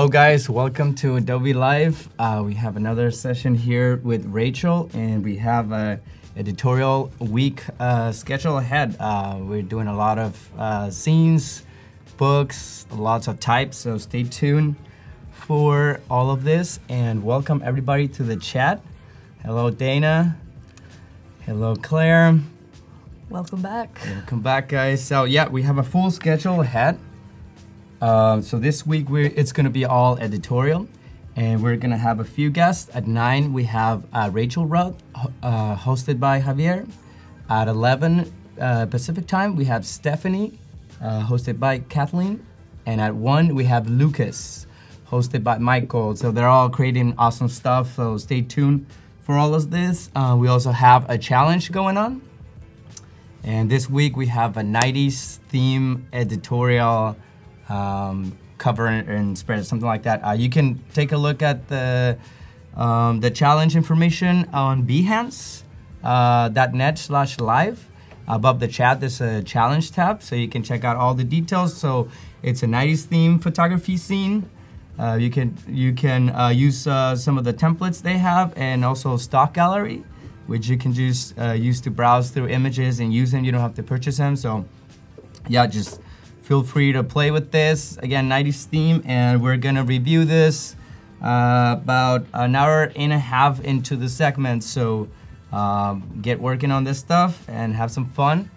Hello, guys. Welcome to Adobe Live. Uh, we have another session here with Rachel, and we have a editorial week uh, schedule ahead. Uh, we're doing a lot of uh, zines, books, lots of types, so stay tuned for all of this. And welcome everybody to the chat. Hello, Dana. Hello, Claire. Welcome back. Welcome back, guys. So yeah, we have a full schedule ahead. Uh, so this week it's gonna be all editorial, and we're gonna have a few guests. At nine, we have uh, Rachel Roth, uh, hosted by Javier. At 11 uh, Pacific time, we have Stephanie, uh, hosted by Kathleen. And at one, we have Lucas, hosted by Michael. So they're all creating awesome stuff. So stay tuned for all of this. We also have a challenge going on. And this week we have a 90s theme editorial um, cover and spread, something like that. Uh, you can take a look at the um, the challenge information on Behance.net uh, slash live. Above the chat, there's a challenge tab, so you can check out all the details. So it's a 90s theme photography zine. Uh, you can you can uh, use uh, some of the templates they have, and also stock gallery which you can just uh, use to browse through images and use them. You don't have to purchase them. So yeah, just feel free to play with this. Again, 90s theme, and we're gonna review this uh, about an hour and a half into the segment. So um, get working on this stuff and have some fun.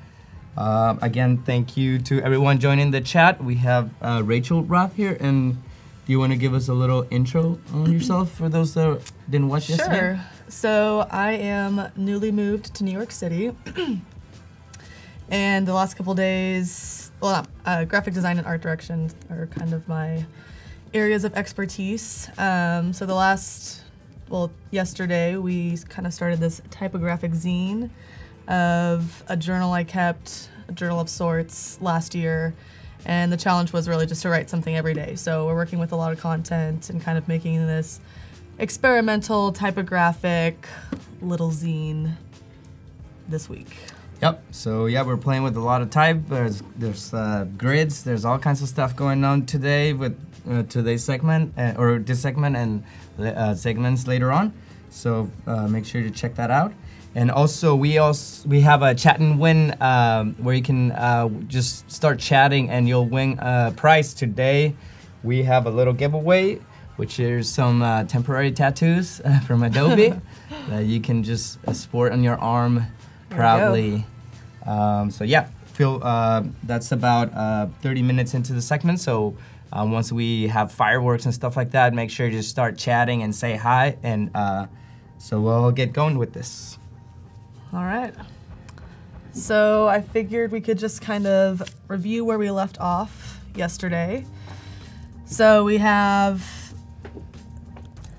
Uh, again, thank you to everyone joining the chat. We have uh, Rachel Roth here, and do you want to give us a little intro on yourself for those that didn't watch sure. yesterday? Sure. So I am newly moved to New York City, and the last couple days, well, uh, graphic design and art direction are kind of my areas of expertise. Um, so the last, well, yesterday we kind of started this typographic zine of a journal I kept, a journal of sorts, last year. And the challenge was really just to write something every day. So we're working with a lot of content and kind of making this experimental typographic little zine this week. Yep. So yeah, we're playing with a lot of type. There's there's uh, grids. There's all kinds of stuff going on today with uh, today's segment uh, or this segment and uh, segments later on. So uh, make sure to check that out. And also we also we have a chat and win um, where you can uh, just start chatting and you'll win a prize today. We have a little giveaway which is some uh, temporary tattoos uh, from Adobe that you can just uh, sport on your arm proudly. Um, so yeah, feel uh, that's about uh, 30 minutes into the segment. So um, once we have fireworks and stuff like that, make sure you just start chatting and say hi. And uh, so we'll get going with this. All right. So I figured we could just kind of review where we left off yesterday. So we have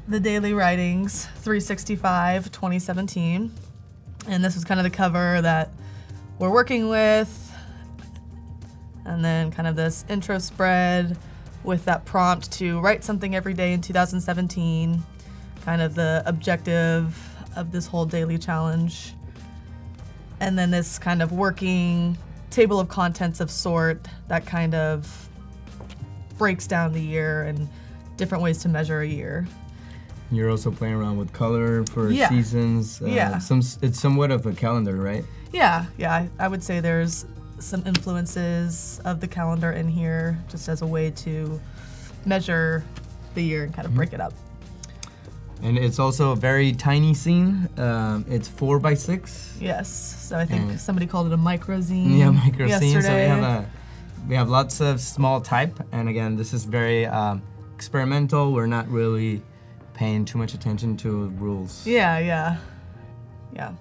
the Daily Writings 365 2017. And this was kind of the cover that we're working with. And then kind of this intro spread with that prompt to write something every day in 2017. Kind of the objective of this whole daily challenge. And then this kind of working table of contents of sort that kind of breaks down the year and different ways to measure a year. You're also playing around with color for Yeah. seasons. Uh, Yeah. Some it's somewhat of a calendar, right? Yeah, yeah, I, I would say there's some influences of the calendar in here just as a way to measure the year and kind of break it up. And it's also a very tiny zine. Um, it's four by six. Yes, so I think Mm. somebody called it a micro zine. Yeah, micro zine. So we have a we have lots of small type, and again, this is very um, experimental. We're not really paying too much attention to rules. Yeah, yeah, yeah.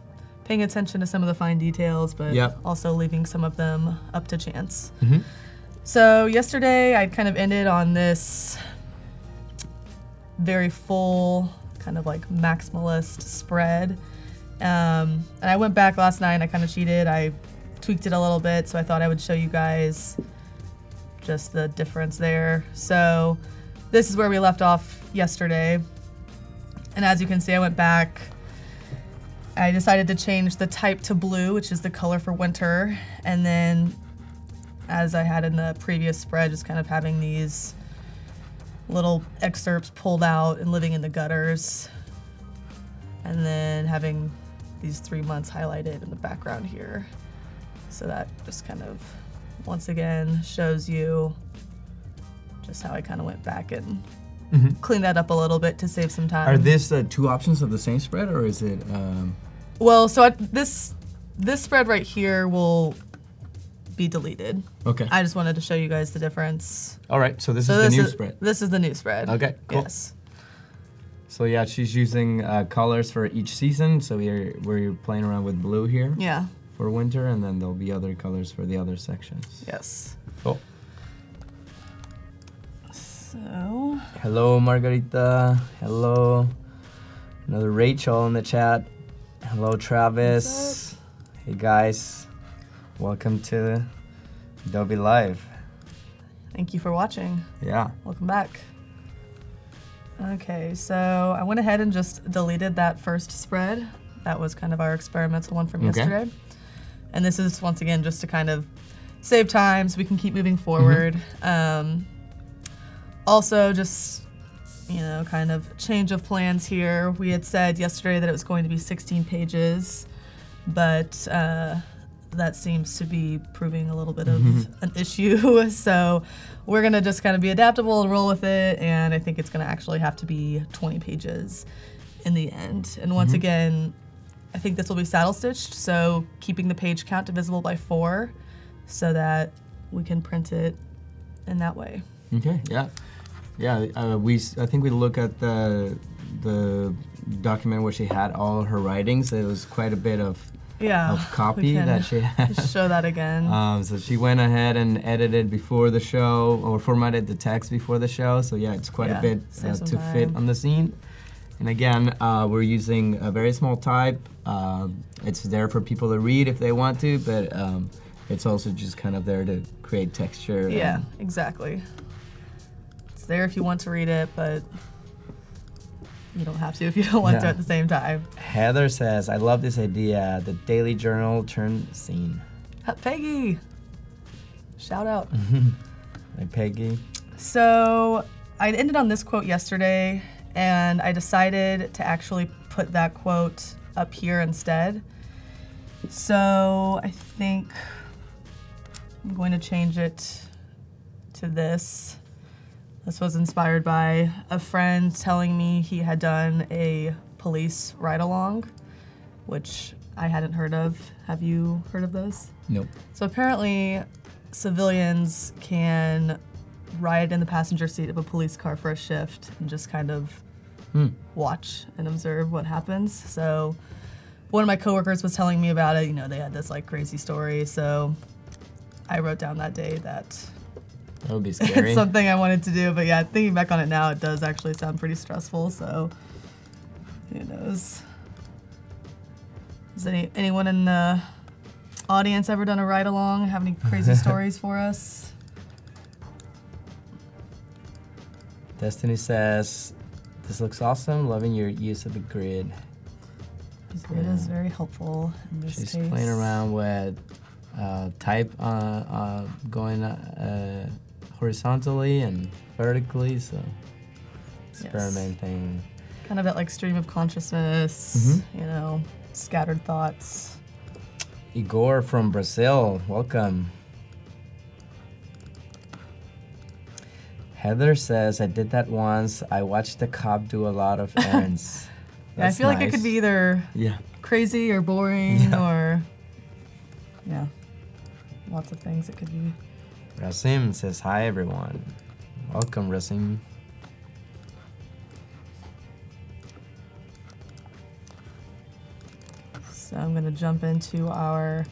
Paying attention to some of the fine details, but Yep. also leaving some of them up to chance. Mhm. So yesterday I kind of ended on this very full, kind of like maximalist spread. Um, and I went back last night and I kind of cheated. I tweaked it a little bit, so I thought I would show you guys just the difference there. So this is where we left off yesterday. And as you can see, I went back. I decided to change the type to blue, which is the color for winter. And then, as I had in the previous spread, just kind of having these little excerpts pulled out and living in the gutters. And then having these three months highlighted in the background here. So that just kind of, once again, shows you just how I kind of went back and cleaned that up a little bit to save some time. Are this uh, two options of the same spread, or is it? Um, Well, so I, this this spread right here will be deleted. okay. I just wanted to show you guys the difference. All right. So this So is the new is spread. this is the new spread. Okay, cool. Yes. So yeah, she's using uh, colors for each season. So we're we're playing around with blue here Yeah. for winter, and then there'll be other colors for the other sections. Yes. Cool. So Hello, Margarita. Hello. Another Rachel in the chat. Hello, Travis. Hey, guys. Welcome to Adobe Live. thank you for watching. Yeah. Welcome back. Okay, so I went ahead and just deleted that first spread. That was kind of our experimental one from Okay. yesterday. And this is once again just to kind of save time so we can keep moving forward. Um, also, just you know, kind of change of plans here. We had said yesterday that it was going to be 16 pages, but uh, that seems to be proving a little bit of an issue. so we're gonna just kind of be adaptable and roll with it. And I think it's gonna actually have to be 20 pages in the end. And once again, I think this will be saddle stitched, so keeping the page count divisible by four, so that we can print it in that way. Okay. Yeah. Yeah. Uh, we. I think we look at the the document where she had all her writings. It was quite a bit of, Yeah. of copy that she had. show that again. Um, so she went ahead and edited before the show, or formatted the text before the show. So yeah, it's quite Yeah, a bit uh, to fit on the zine. And again, uh, we're using a very small type. Uh, it's there for people to read if they want to, but um, it's also just kind of there to create texture. yeah, exactly. It's there if you want to read it, but you don't have to if you don't want to at the same time. Heather says, "I love this idea. The Daily Journal turned zine." Uh, Peggy! Shout out. Hi, Peggy. So I ended on this quote yesterday, and I decided to actually put that quote up here instead. So I think I'm going to change it to this. This was inspired by a friend telling me he had done a police ride along, which I hadn't heard of. Have you heard of those? Nope. So apparently, civilians can ride in the passenger seat of a police car for a shift and just kind of Hmm. watch and observe what happens. So one of my coworkers was telling me about it. You know, they had this like crazy story. So I wrote down that day that That would be scary. it's something I wanted to do. But yeah, thinking back on it now, it does actually sound pretty stressful. So who knows? Has any anyone in the audience ever done a ride along? Have any crazy stories for us? Destiny says, "This looks awesome. Loving your use of the grid." It is very helpful in this She's case. playing around with uh, type uh, uh, going uh, horizontally and vertically, so experimenting. Kind of that like stream of consciousness, Mm-hmm. you know, scattered thoughts. Igor from Brazil, welcome. Heather says, I did that once. I watched the cop do a lot of errands. Yeah, I feel like it could be either Yeah. crazy or boring Yeah. or yeah, lots of things it could be. Rasim says, Hi everyone. Welcome, Rasim. So I'm gonna jump into our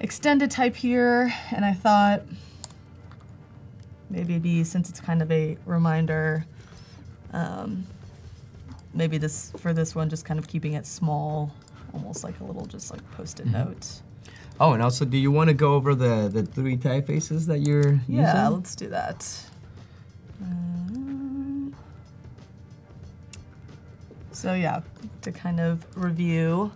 extended type here, and I thought maybe it'd be since it's kind of a reminder, um, maybe this for this one just kind of keeping it small, almost like a little just like post-it note. Oh, and also, do you want to go over the, the three typefaces that you're Yeah, using? Yeah, let's do that. Um, so yeah, to kind of review,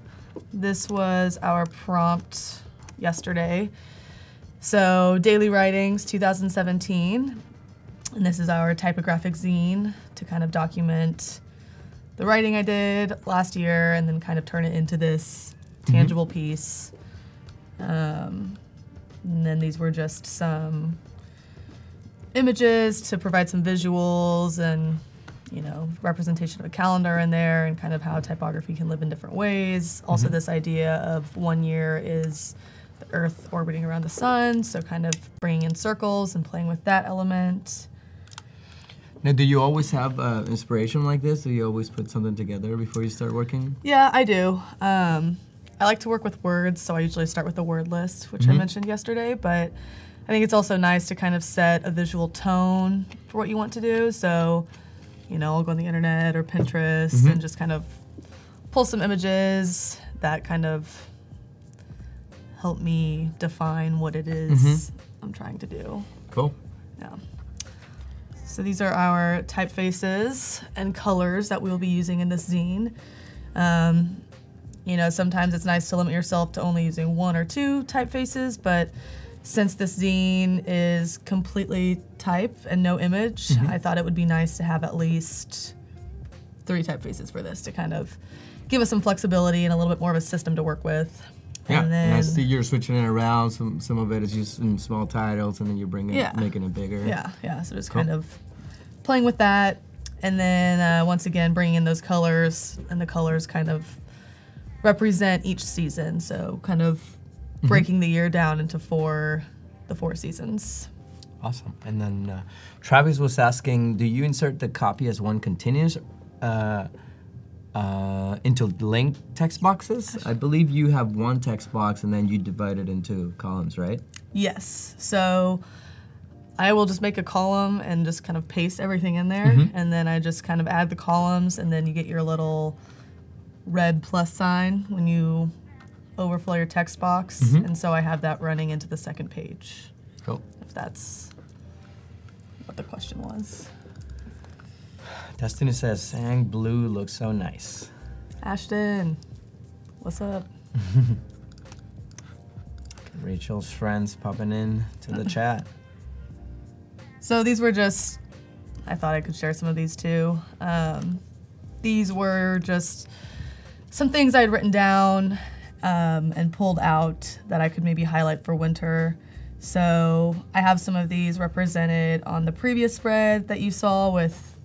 this was our prompt yesterday. So daily writings 2017. And this is our typographic zine to kind of document the writing I did last year and then kind of turn it into this tangible piece. Um, and then these were just some images to provide some visuals and you know representation of a calendar in there and kind of how typography can live in different ways also this idea of one year is the earth orbiting around the sun so kind of bringing in circles and playing with that element Now, do you always have uh, inspiration like this? Do you always put something together before you start working? yeah i do um, i like to work with words so i usually start with the word list which i mm-hmm. mentioned yesterday but i think it's also nice to kind of set a visual tone for what you want to do so you know i'll go on the internet or pinterest mm-hmm. and just kind of pull some images that kind of help me define what it is mm-hmm. i'm trying to do Cool. yeah. So these are our typefaces and colors that we'll be using in this zine. Um, you know, sometimes it's nice to limit yourself to only using one or two typefaces, but since this zine is completely type and no image, I thought it would be nice to have at least three typefaces for this to kind of give us some flexibility and a little bit more of a system to work with. Yeah, and and I see you're switching it around. Some some of it is just in small titles, and then you're bringing Yeah. it, making it bigger. Yeah, yeah. So just Cool. kind of playing with that, and then uh, once again bringing in those colors, and the colors kind of represent each season. So kind of Mm-hmm. breaking the year down into four, the four seasons. Awesome. And then uh, Travis was asking, do you insert the copy as one continuous uh, uh, into linked text boxes? I believe you have one text box, and then you divide it into columns, right? Yes. So I will just make a column and just kind of paste everything in there, Mm-hmm. and then I just kind of add the columns, and then you get your little red plus sign when you overflow your text box. Mm-hmm. And so I have that running into the second page, Cool. if that's what the question was. Destiny says, "Sang blue looks so nice." Ashton, what's up? Rachel's friends popping in to the chat. So these were just, I thought I could share some of these too. Um, these were just some things I'd written down um, and pulled out that I could maybe highlight for winter. So I have some of these represented on the previous spread that you saw with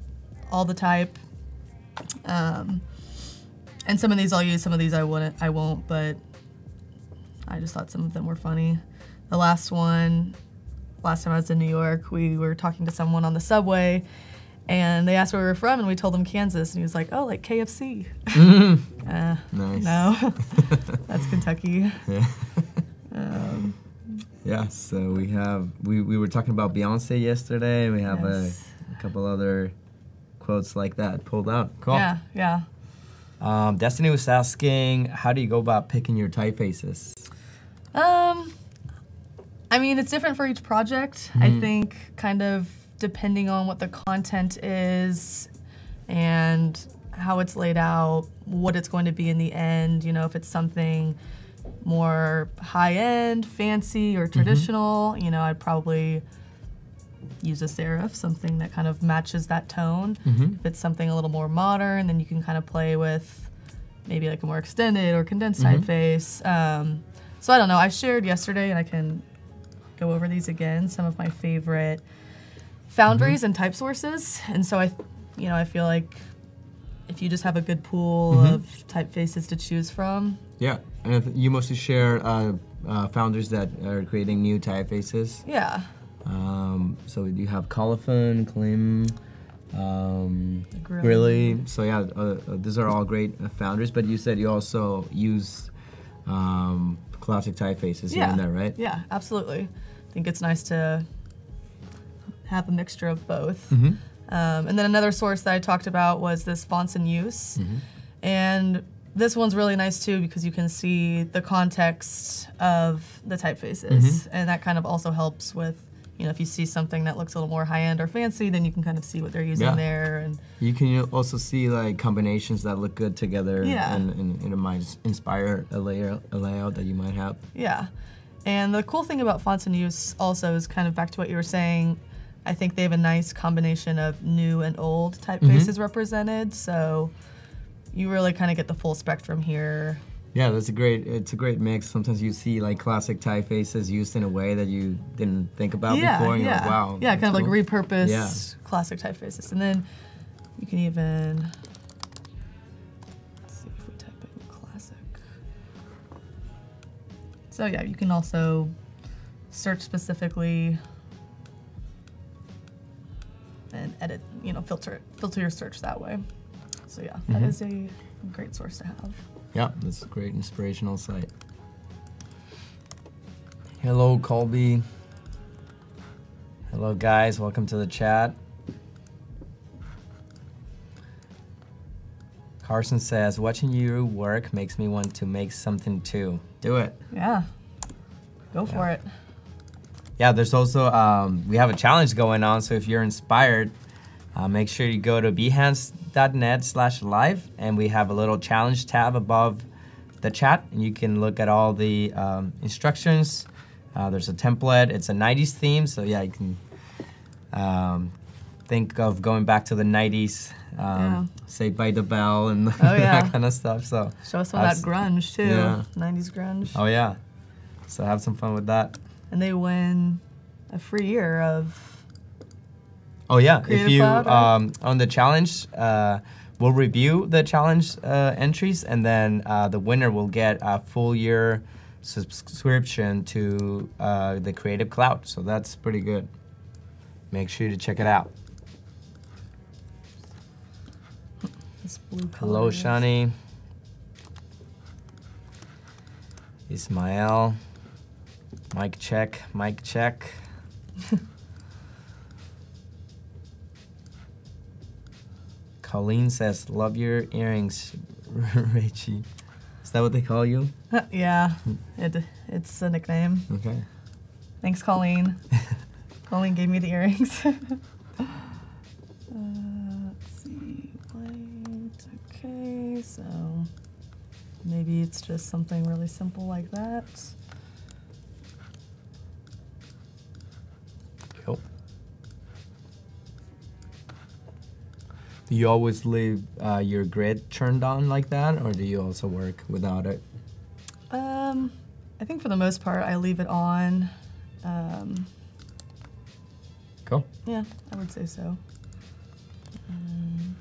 all the type. Um, and some of these I'll use, some of these I wouldn't, I won't, but I just thought some of them were funny. The last one, last time I was in New York, we were talking to someone on the subway and they asked where we were from and we told them Kansas and he was like, oh, like KFC. uh, Nice. no, that's Kentucky. Yeah. Um, Yeah, so we have we, we were talking about Beyonce yesterday. We have Yes. a, a couple other quotes like that pulled out. Cool. Yeah, yeah. Um, Destiny was asking, how do you go about picking your typefaces? Um, I mean, it's different for each project. I think, kind of depending on what the content is and how it's laid out, what it's going to be in the end. You know, if it's something more high end, fancy, or mm-hmm. traditional, you know, I'd probably use a serif, something that kind of matches that tone. Mm-hmm. If it's something a little more modern, then you can kind of play with maybe like a more extended or condensed mm-hmm. typeface. Um, so I don't know. I shared yesterday, and I can go over these again. Some of my favorite foundries and type sources, and so I, you know, I feel like if you just have a good pool of typefaces to choose from, Yeah, and you mostly share uh, uh, founders that are creating new typefaces. yeah, Um, so you have Colophon, Klim, um, Grilli. Grilli. So yeah, uh, uh, these are all great uh, founders. But you said you also use um, classic typefaces here yeah, and there, right? Yeah, absolutely. I think it's nice to have a mixture of both. Mm-hmm. Um, and then another source that I talked about was this fonts in use. Mm-hmm. And this one's really nice too because you can see the context of the typefaces. Mm-hmm. And that kind of also helps with, you know, if you see something that looks a little more high end or fancy, then you can kind of see what they're using Yeah. there. And You can also see like combinations that look good together, Yeah. and, and, and it might inspire a layer, a layout that you might have. Yeah. And the cool thing about fonts in use also is kind of back to what you were saying. I think they have a nice combination of new and old typefaces mm-hmm. represented. So you really kind of get the full spectrum here. Yeah, that's a great. It's a great mix. Sometimes you see like classic typefaces used in a way that you didn't think about yeah, before. And yeah, you're like, wow. yeah, kind of cool. like repurposed Yeah. classic typefaces, and then you can even let's see if we type in classic. So yeah, you can also search specifically and edit, you know, filter it, filter your search that way. So yeah, that Mhm. is a great source to have. Yeah, that's a great inspirational site. Hello, Colby. Hello, guys. Welcome to the chat. Carson says, watching you work makes me want to make something too. Do it. Yeah, go for it. Yeah, there's also, um, we have a challenge going on. So if you're inspired, uh, make sure you go to behance.net slash live and we have a little challenge tab above the chat and you can look at all the um, instructions. Uh, there's a template. It's a 90s theme. So yeah, you can um, think of going back to the 90s, um, Saved by the Bell and Oh, yeah. that kind of stuff. So, Show us some of that grunge too, yeah. 90s grunge. oh yeah. So have some fun with that. And they win a free year of Oh yeah, if you um, on the challenge, uh, we'll review the challenge uh, entries, and then uh, the winner will get a full year subscription to uh, the Creative Cloud. So that's pretty good. Make sure to check it out. this blue color. Hello, Shani. Ismael. Mic check. Mic check. Colleen says, "Love your earrings, Rachie." Is that what they call you? yeah, it, it's a nickname. Okay. Thanks, Colleen. Colleen gave me the earrings. uh, let's see, white. Okay, so maybe it's just something really simple like that. Do you always leave uh, your grid turned on like that, or do you also work without it? Um, I think for the most part, I leave it on. Um, Cool. yeah, I would say so. Um,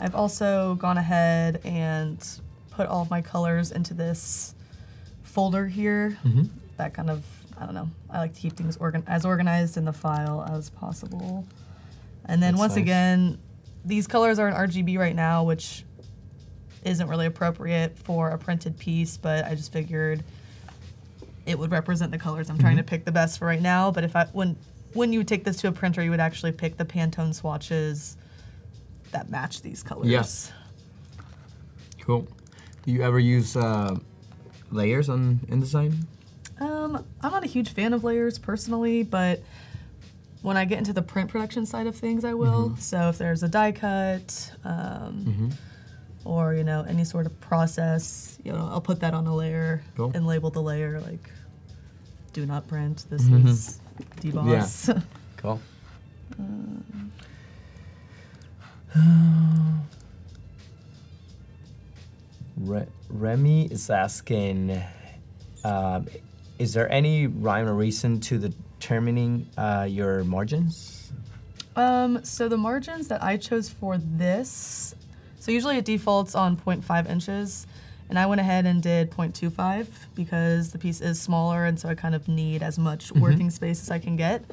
I've also gone ahead and put all of my colors into this folder here. Mm-hmm. That kind of, I don't know, I like to keep things organ- as organized in the file as possible. And then That's once nice. again, these colors are in RGB right now, which isn't really appropriate for a printed piece, but I just figured it would represent the colors I'm trying to pick the best for right now. But if I when when you would take this to a printer, you would actually pick the Pantone swatches that match these colors. Yes. Cool. Do you ever use uh, layers on InDesign? Um, I'm not a huge fan of layers personally, but when I get into the print production side of things, I will. So if there's a die cut, um, Mm-hmm. or you know any sort of process, you know, I'll put that on a layer Cool. and label the layer like "Do not print." This Mhm. is deboss. Yeah. Cool. Re- Remy is asking, um, is there any rhyme or reason to determining uh, your margins? Um, so the margins that I chose for this, so usually it defaults on 0.5 inches, and I went ahead and did 0.25 because the piece is smaller, and so I kind of need as much working space as I can get.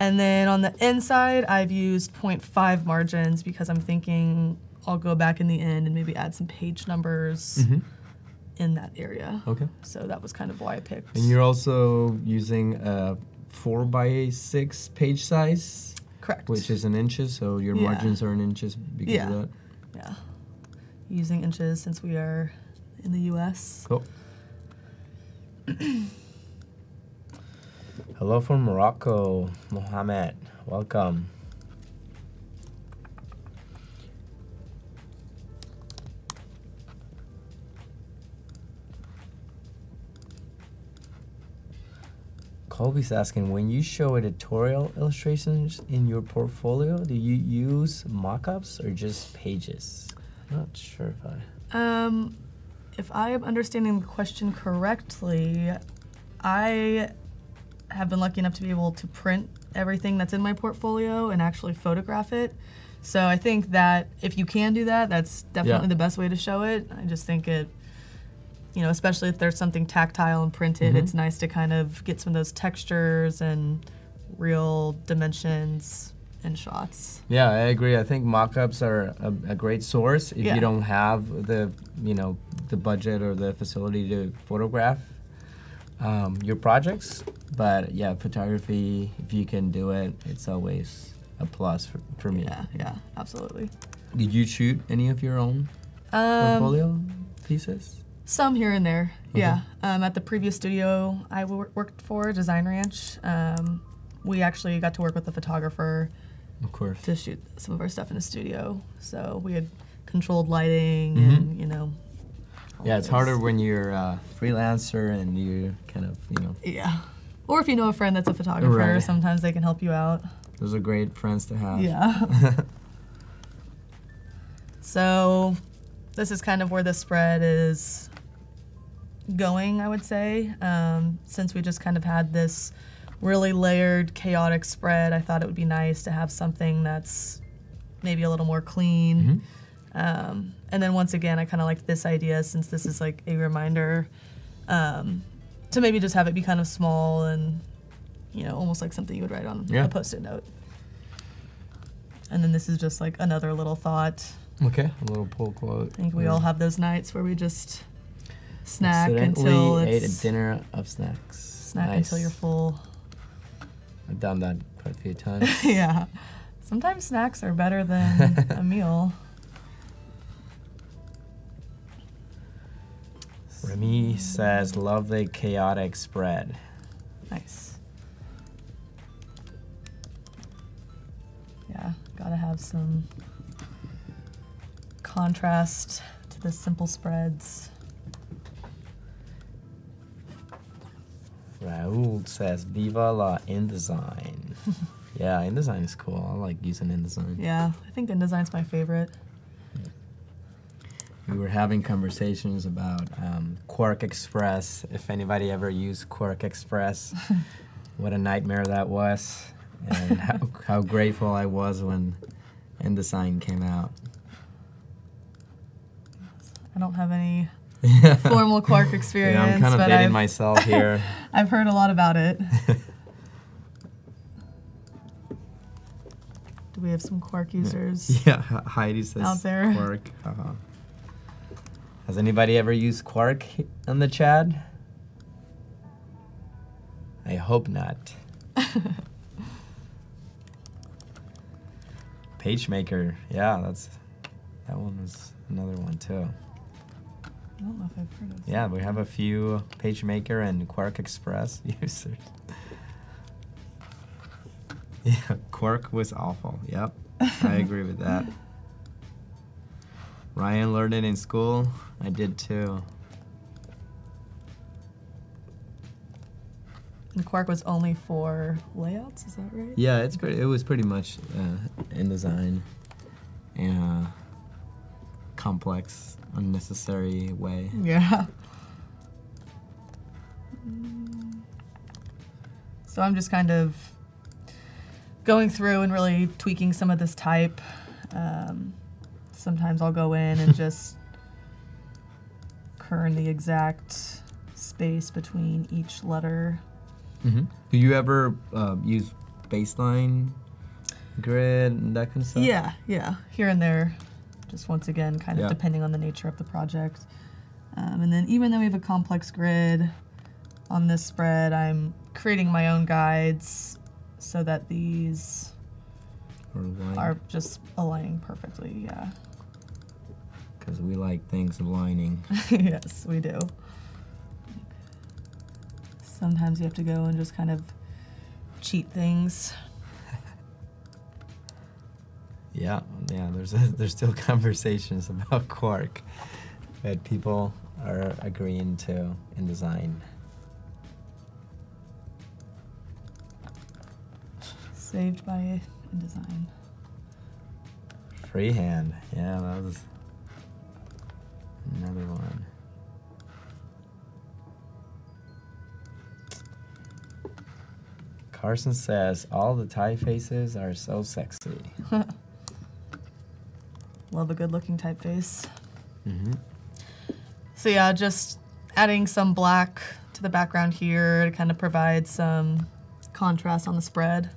And then on the inside, I've used 0.5 margins because I'm thinking I'll go back in the end and maybe add some page numbers in that area. Okay. So that was kind of why I picked. And you're also using a four by six page size, correct. which is in inches, so your Yeah. margins are in inches because Yeah. of that. yeah, using inches since we are in the U.S. Cool. Hello from Morocco, Mohammed. Welcome. Kobe's asking when you show editorial illustrations in your portfolio, do you use mock-ups or just pages? I'm Not sure if I. Um, if I am understanding the question correctly, I have been lucky enough to be able to print everything that's in my portfolio and actually photograph it. So I think that if you can do that, that's definitely Yeah. the best way to show it. I just think it, you know, especially if there's something tactile and printed, Mhm. it's nice to kind of get some of those textures and real dimensions and shots. Yeah, I agree. I think mock-ups are a, a great source if Yeah. you don't have the, you know, the budget or the facility to photograph um, your projects. But yeah, photography, if you can do it, it's always a plus for, for me. Yeah, yeah, absolutely. Did you shoot any of your own Um, portfolio pieces? Some here and there, yeah. Mm-hmm. Um, at the previous studio I wor- worked for, Design Ranch, um, we actually got to work with the photographer Of course. to shoot some of our stuff in the studio. So we had controlled lighting Mhm. and, you know. Yeah, it's harder when you're a freelancer and you kind of, you know, Yeah. Or if you know a friend that's a photographer, Right. sometimes they can help you out. those are great friends to have. Yeah. So this is kind of where the spread is going, I would say. Um, since we just kind of had this really layered, chaotic spread, I thought it would be nice to have something that's maybe a little more clean. Mhm. Um, and then once again, I kind of liked this idea since this is like a reminder um, to maybe just have it be kind of small and, you know, almost like something you would write on Yeah. a post it note. And then this is just like another little thought. Okay, a little pull quote. I think we all have those nights where we just snack until ate a dinner of snacks. snack until you're full. I've done that quite a few times. yeah. Sometimes snacks are better than a meal. Remy says, love the chaotic spread. Nice. Yeah, gotta have some contrast to the simple spreads. Raul says, Viva la InDesign. yeah, InDesign is cool. I like using InDesign. Yeah, I think InDesign's my favorite. We were having conversations about um, QuarkXPress. If anybody ever used QuarkXPress, what a nightmare that was, and how, how grateful I was when InDesign came out. I don't have any. formal Quark experience, Yeah, I'm kind of dating I've, myself here. I've heard a lot about it. Do we have some Quark users? yeah, Heidi says Out there. Quark. Uh-huh. Has anybody ever used Quark in the chat? I hope not. PageMaker, yeah, that's that one was another one too. I don't know if I've heard of Yeah, we have a few PageMaker and QuarkXPress users. Yeah, Quark was awful. Yep, I agree with that. Ryan learned it in school. I did too. And Quark was only for layouts, is that right? Yeah, it's pretty. It was pretty much uh, InDesign in a complex, unnecessary way. Yeah. Mm. So I'm just kind of going through and really tweaking some of this type. Um, sometimes I'll go in and just kern the exact space between each letter. hmm Do you ever uh, use baseline grid and that kind of stuff? Yeah, yeah, here and there. Just once again, kind of Yeah. depending on the nature of the project. Um, and then even though we have a complex grid on this spread, I'm creating my own guides so that these line? are just aligning perfectly. Yeah. Because we like things aligning. yes, we do. Sometimes you have to go and just kind of cheat things. Yeah, yeah. There's there's still conversations about Quark that people are agreeing to InDesign. Saved by InDesign. Freehand. Yeah, that was another one. Carson says all the typefaces are so sexy. Love a good looking typeface. hmm So yeah, just adding some black to the background here to kind of provide some contrast on the spread.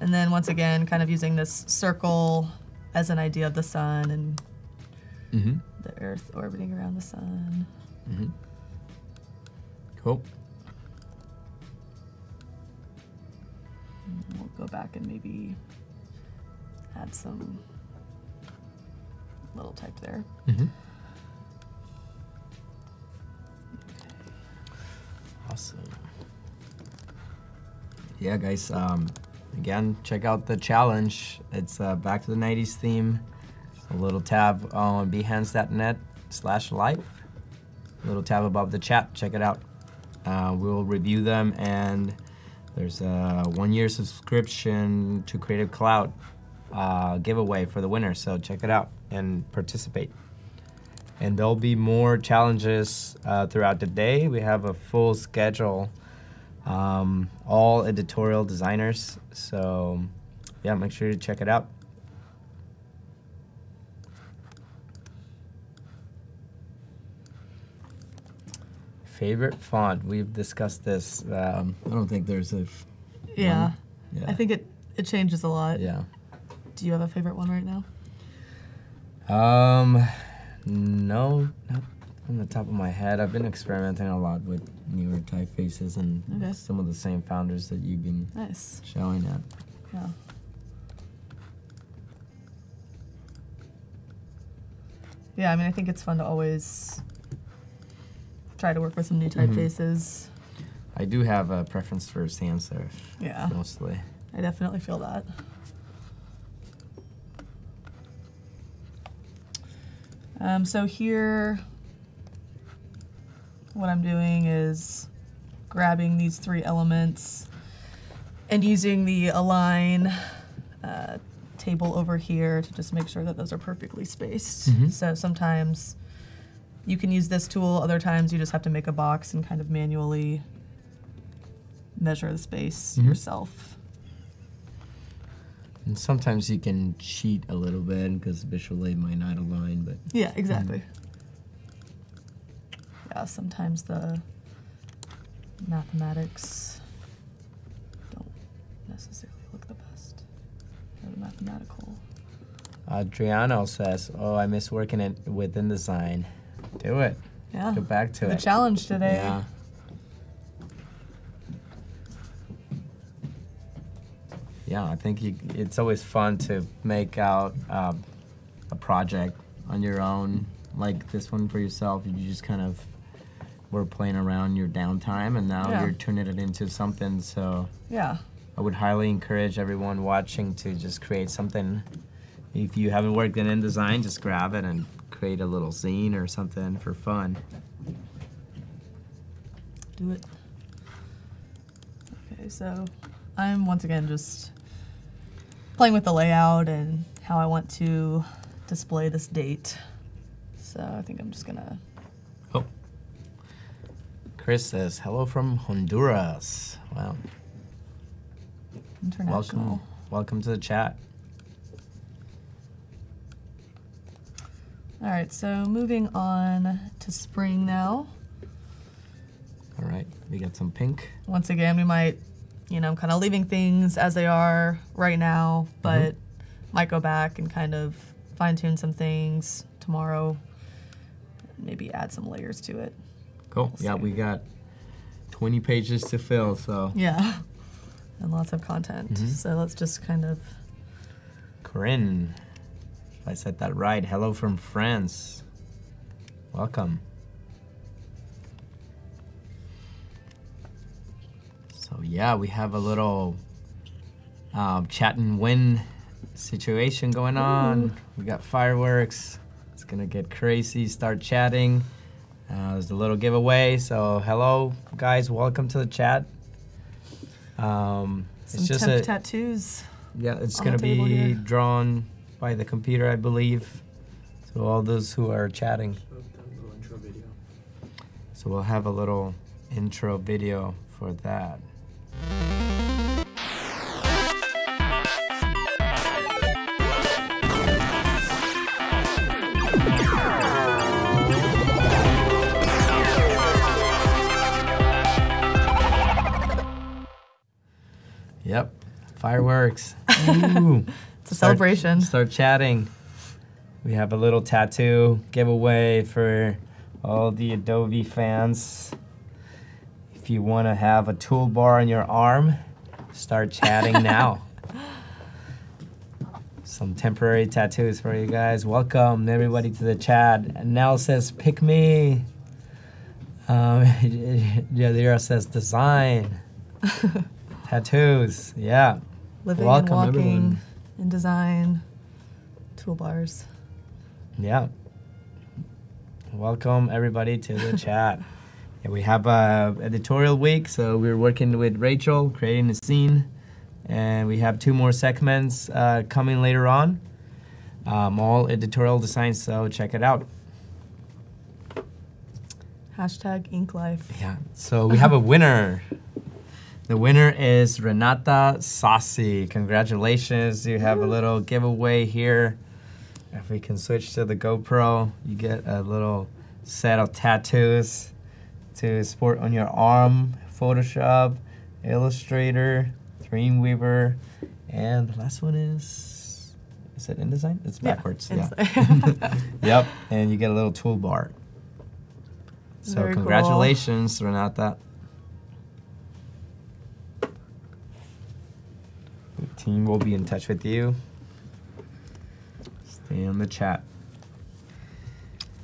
And then once again, kind of using this circle as an idea of the sun and hmm the earth orbiting around the sun. hmm Cool. And we'll go back and maybe add some little type there. hmm Awesome. Yeah, guys. Um, again, check out the challenge. It's uh, back to the '90s theme. A little tab on behance.net slash life. A little tab above the chat. Check it out. Uh, we'll review them, and there's a one-year subscription to Creative Cloud uh, giveaway for the winner. So check it out and participate and there'll be more challenges uh, throughout the day. We have a full schedule, um, all editorial designers. So, yeah, make sure to check it out. Favorite font? We've discussed this. Um, I don't think there's a. Yeah. one. Yeah. I think it, it changes a lot. Yeah. Do you have a favorite one right now? Um, no, not from the top of my head. I've been experimenting a lot with newer typefaces and Okay. some of the same founders that you've been Nice. showing at. Yeah. Yeah, I mean, I think it's fun to always try to work with some new Mhm. typefaces. I do have a preference for sans serif Yeah, mostly. I definitely feel that. Um, so here, what I'm doing is grabbing these three elements and using the align uh, table over here to just make sure that those are perfectly spaced. Mhm. So sometimes you can use this tool, other times you just have to make a box and kind of manually measure the space Mhm. yourself. And sometimes you can cheat a little bit because visually it might not align, but Yeah, exactly. Mm. Yeah, sometimes the mathematics don't necessarily look the best. The mathematical. Adriano says, "Oh, I miss working it with InDesign. Do it. Yeah. Go back to the it." The challenge today. Yeah. Yeah, I think you, it's always fun to make out um, a project on your own, like this one for yourself. You just kind of were playing around your downtime, and now Yeah. you're turning it into something. So Yeah. I would highly encourage everyone watching to just create something. If you haven't worked in InDesign, just grab it and create a little zine or something for fun. Do it. Okay, so I'm once again just playing with the layout and how I want to display this date. So I think I'm just gonna Oh. Chris says, hello from Honduras. Wow. international. Welcome. Welcome to the chat. All right, so moving on to spring now. All right. We got some pink. Once again, we might, you know, I'm kind of leaving things as they are right now, but might go back and kind of fine tune some things tomorrow. Maybe add some layers to it. Cool. We'll Yeah, see. we got 20 pages to fill, so. Yeah. And lots of content. Mhm. So let's just kind of Corinne, if I said that right, hello from France. Welcome. So yeah, we have a little um, chat and win situation going on. We got fireworks. It's gonna get crazy. Start chatting. Uh, there's a little giveaway. So hello, guys. Welcome to the chat. Um, Some It's just temp a tattoos. yeah. It's gonna be here. drawn by the computer, I believe. So all those who are chatting. So we'll have a little intro video for that. Yep, fireworks. Ooh. It's a Start- celebration. Start chatting. We have a little tattoo giveaway for all the Adobe fans. If you want to have a toolbar on your arm, start chatting now. Some temporary tattoos for you guys. Welcome everybody to the chat. And Nell says, "Pick me." Um, Yadira says, "Design." Tattoos. Yeah. Living Welcome, and walking everyone. in design. Toolbars. Yeah. Welcome everybody to the chat. Yeah, we have a editorial week, so we're working with Rachel creating a zine, and we have two more segments uh, coming later on. Um, all editorial design, so check it out. Hashtag ink life. Yeah. So we have a winner. The winner is Renata Sassi. Congratulations. You have a little giveaway here. If we can switch to the GoPro, you get a little set of tattoos to sport on your arm. Photoshop, Illustrator, Dreamweaver, and the last one is is it InDesign? It's backwards. Yeah. InDesign. yep. And you get a little toolbar. So Very cool. congratulations, Renata. The team will be in touch with you. Stay in the chat.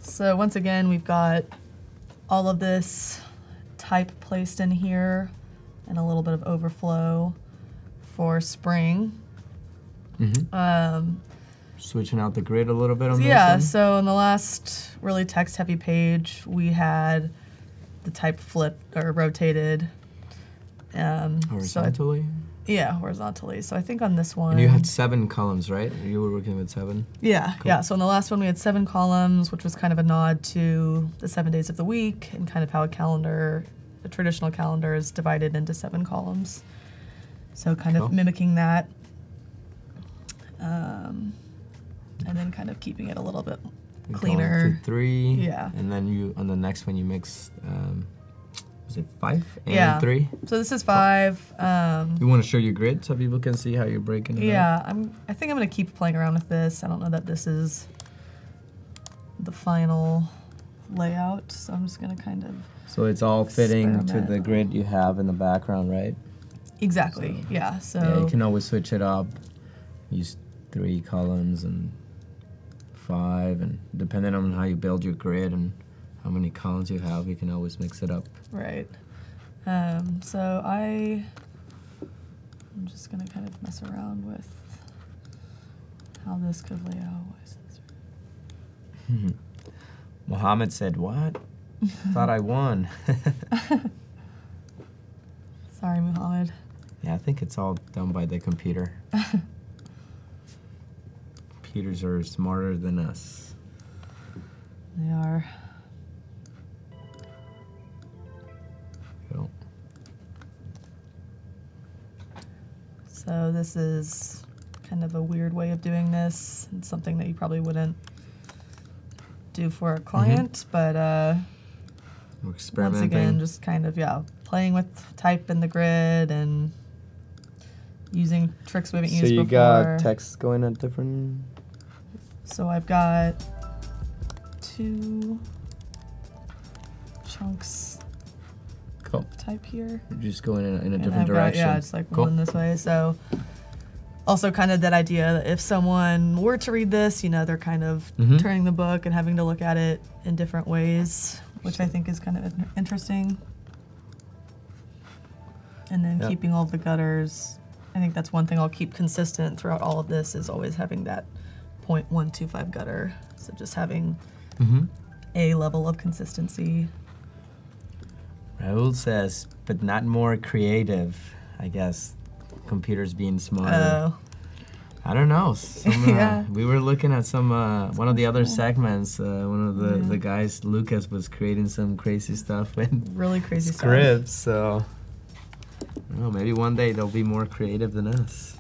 So once again, we've got all of this type placed in here and a little bit of overflow for spring. Mm-hmm. Um, Switching out the grid a little bit on this yeah, so in the last really text heavy page, we had the type flipped or rotated. Um, so I- horizontally. Yeah, horizontally. So I think on this one. and you had seven columns, right? You were working with seven. Yeah, Cool. yeah. So in the last one, we had seven columns, which was kind of a nod to the seven days of the week and kind of how a calendar, a traditional calendar, is divided into seven columns. So kind Cool. of mimicking that. Um, and then kind of keeping it a little bit cleaner. three. Yeah. And then you on the next one you mix. Um, was it five and Yeah. three? So this is five. Um, You want to show your grid so people can see how you're breaking it yeah, I'm. I think I'm gonna keep playing around with this. I don't know that this is the final layout, so I'm just gonna kind of So it's all fitting to the grid you have in the background, right? exactly. Yeah. So yeah, you can always switch it up. Use three columns and five, and depending on how you build your grid and how many columns you have, you can always mix it up. Right. Um, so I, I'm just gonna kind of mess around with how this could lay out. Why is this- Mohammed said, "What? Thought I won." Sorry, Muhammad. yeah, I think it's all done by the computer. Computers are smarter than us. They are. So this is kind of a weird way of doing this. It's something that you probably wouldn't do for a client, but uh, once again, just kind of yeah, playing with type in the grid and using tricks we haven't so used you got text going at different. So I've got two chunks Cool. type here. You're just going in a, in a different direction. yeah, it's like cool. one this way. So also kind of that idea that if someone were to read this, you know, they're kind of Mhm. turning the book and having to look at it in different ways, which I think is kind of interesting. And then Yep. keeping all the gutters. I think that's one thing I'll keep consistent throughout all of this is always having that 0.125 gutter. So just having Mm-hmm. a level of consistency. Raul says, but not more creative, I guess. computers being smarter. Oh, I don't know. Some, uh, Yeah. We were looking at some uh, one of the other segments. Uh, one of the, Yeah. the guys, Lucas, was creating some crazy stuff with really crazy stuff. scripts. So, I know. Maybe one day they'll be more creative than us.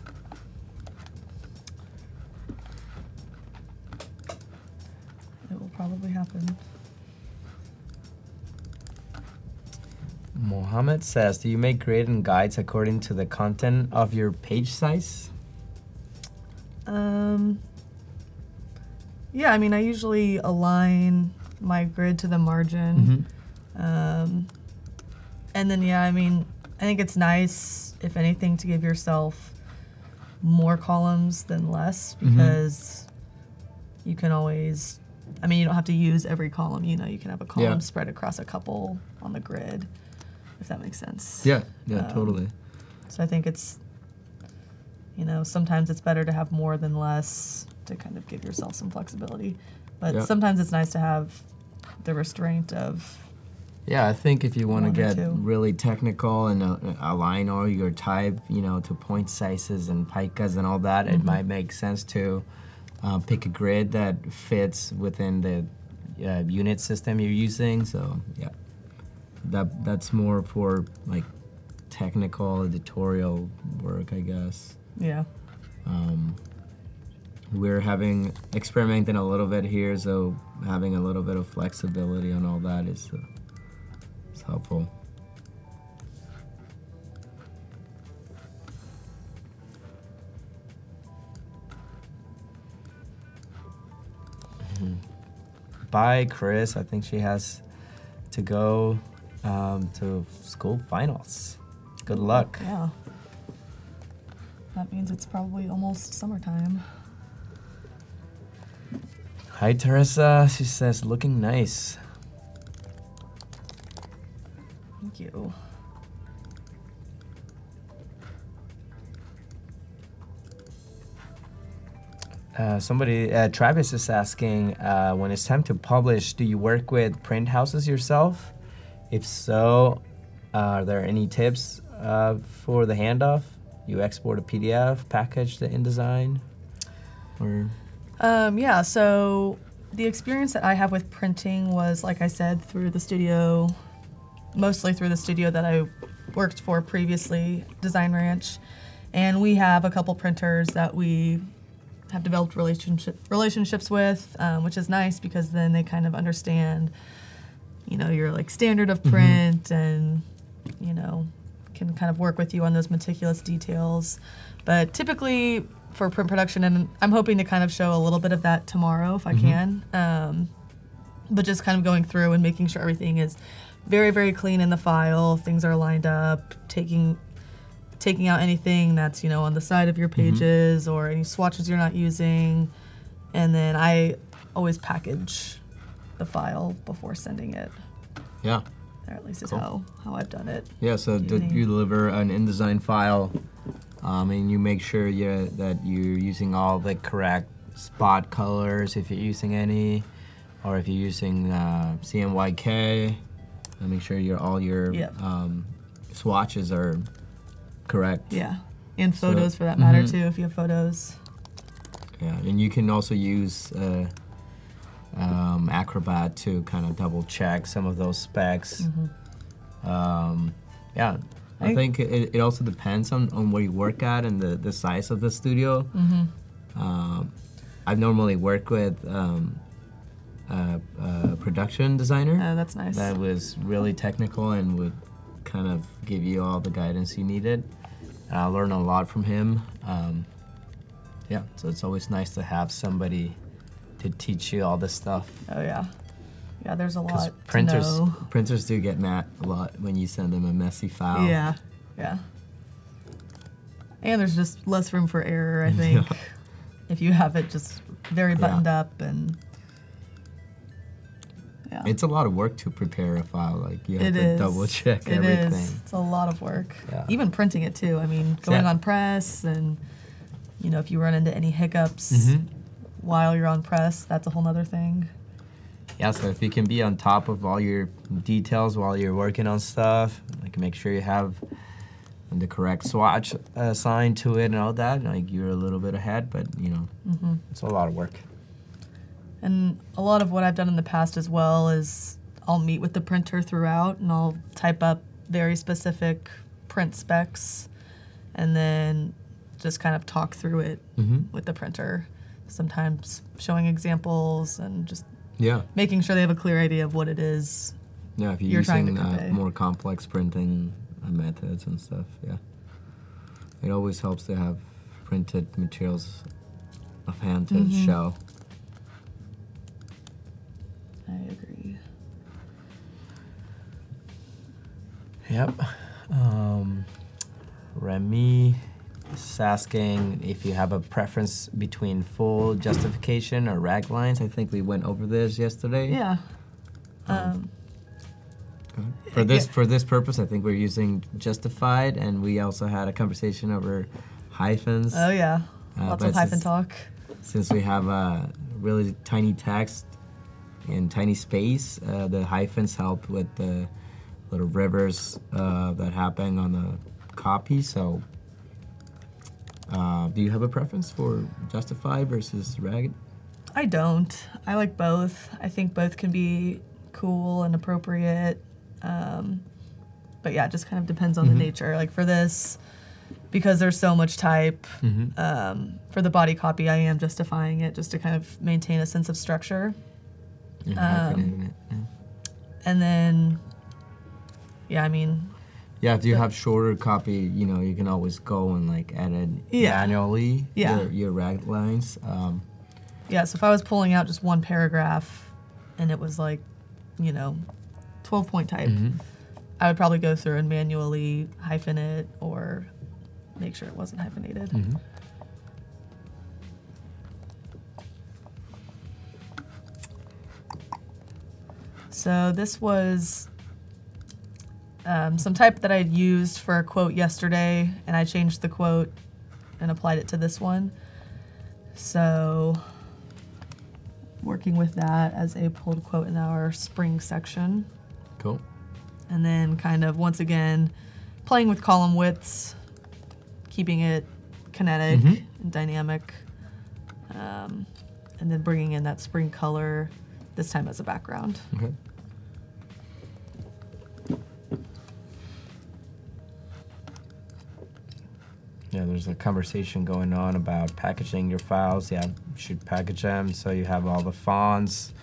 It will probably happen. Mohammed says, "Do you make grid and guides according to the content of your page size?" Um, yeah, I mean, I usually align my grid to the margin. Um, and then, yeah, I mean, I think it's nice, if anything, to give yourself more columns than less Mhm. because you can always, I mean, you don't have to use every column. You know, you can have a column Yeah. spread across a couple on the grid, if that makes sense. Yeah. Yeah. Um, totally. So I think it's, you know, sometimes it's better to have more than less to kind of give yourself some flexibility. But Yeah. sometimes it's nice to have the restraint of, Yeah, I think if you want to get really technical and uh, align all your type, you know, to point sizes and picas and all that, it Mhm. might make sense to uh, pick a grid that fits within the uh, unit system you're using. So yeah, that that's more for like technical editorial work, I guess. yeah. Um, we're having experimenting a little bit here, so having a little bit of flexibility on all that is uh, is helpful. Bye, Chris. I think she has to go um, to school finals. Good luck. Yeah. That means it's probably almost summertime. Hi, Teresa. She says, looking nice. Thank you. Uh, somebody, uh, Travis is asking, uh, when it's time to publish, do you work with print houses yourself? If so, uh, are there any tips uh, for the handoff? You export a PDF, package the InDesign, or Um, yeah, so the experience that I have with printing was, like I said, through the studio, mostly through the studio that I worked for previously, Design Ranch. And we have a couple printers that we have developed relationship relationships with, um, which is nice because then they kind of understand, you know, your like standard of mm-hmm. print and, you know, can kind of work with you on those meticulous details. But typically for print production, and I'm hoping to kind of show a little bit of that tomorrow if I mm-hmm. can. Um, but just kind of going through and making sure everything is very, very clean in the file. Things are lined up, taking taking out anything that's you know on the side of your mm-hmm. pages or any swatches you're not using, and then I always package the file before sending it. yeah, Or at least is Cool. how how I've done it. yeah. So did you deliver an InDesign file, um, and you make sure you that you're using all the correct spot colors if you're using any, or if you're using uh, CMYK, and make sure your all your Yep. um, swatches are correct. Yeah, and So- photos for that matter Mhm. too. If you have photos. Yeah, and you can also use uh, um, Acrobat to kind of double check some of those specs. Um, yeah, I, I- think it, it also depends on, on where you work at and the, the size of the studio. Um, I normally work with um, a, a production designer Oh, that's nice. that was really technical and would kind of give you all the guidance you needed. And I learned a lot from him. Um, yeah, so it's always nice to have somebody to teach you all this stuff. oh yeah, yeah. There's a lot printers, printers do get mad a lot when you send them a messy file. Yeah, yeah. And there's just less room for error, I think, Yeah. if you have it just very Yeah. buttoned up and. Yeah. It's a lot of work to prepare a file. Like you have It to is. double check It everything. is. It's a lot of work. Yeah. Even printing it too. I mean, going Yeah. on press and, you know, if you run into any hiccups Mhm. While you're on press, that's a whole nother thing. Yeah, so if you can be on top of all your details while you're working on stuff, like make sure you have the correct swatch assigned to it and all that, like you're a little bit ahead, but you know, Mm-hmm. it's a lot of work. And a lot of what I've done in the past as well is I'll meet with the printer throughout and I'll type up very specific print specs and then just kind of talk through it Mm-hmm. with the printer. Sometimes showing examples and just Yeah. making sure they have a clear idea of what it is. Yeah, if you're, You're trying to using uh, more complex printing uh, methods and stuff, yeah. It always helps to have printed materials of hand to Mhm. show. I agree. Yep. Um, Remy is asking if you have a preference between full justification or rag lines. I think we went over this yesterday. Yeah. Um, Um, For this Yeah. for this purpose, I think we're using justified, and we also had a conversation over hyphens. oh yeah. Uh, Lots of hyphen since- talk. Since we have a really tiny text and tiny space, uh, the hyphens help with the little rivers uh, that happen on the copy. So, uh, do you have a preference for justify versus Ragged? I don't. I like both. I think both can be cool and appropriate. Um, but yeah, it just kind of depends on Mhm. the nature. Like for this, because there's so much type, Mm-hmm. um, for the body copy, I am justifying it just to kind of maintain a sense of structure. Um, And then, yeah, I mean, Yeah, if you have shorter copy, you know, you can always go and like edit Yeah. manually Yeah. your, your rag lines. Um, yeah, so if I was pulling out just one paragraph and it was like, you know, 12 point type, mhm. I would probably go through and manually hyphen it or make sure it wasn't hyphenated. Mhm. So this was um, some type that I had used for a quote yesterday, and I changed the quote and applied it to this one. So working with that as a pulled quote in our spring section. Cool. And then kind of once again playing with column widths, keeping it kinetic Mhm. and dynamic, um, and then bringing in that spring color this time as a background. Okay. Yeah, there's a conversation going on about packaging your files. Yeah, you should package them so you have all the fonts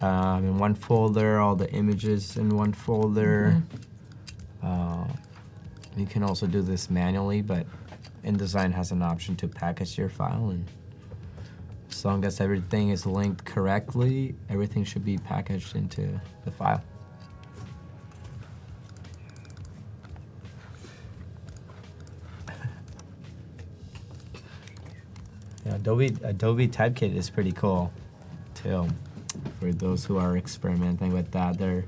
um, in one folder, all the images in one folder. Uh, you can also do this manually, but InDesign has an option to package your file, and as long as everything is linked correctly, everything should be packaged into the file. Adobe Adobe Typekit is pretty cool, too. For those who are experimenting with that, they're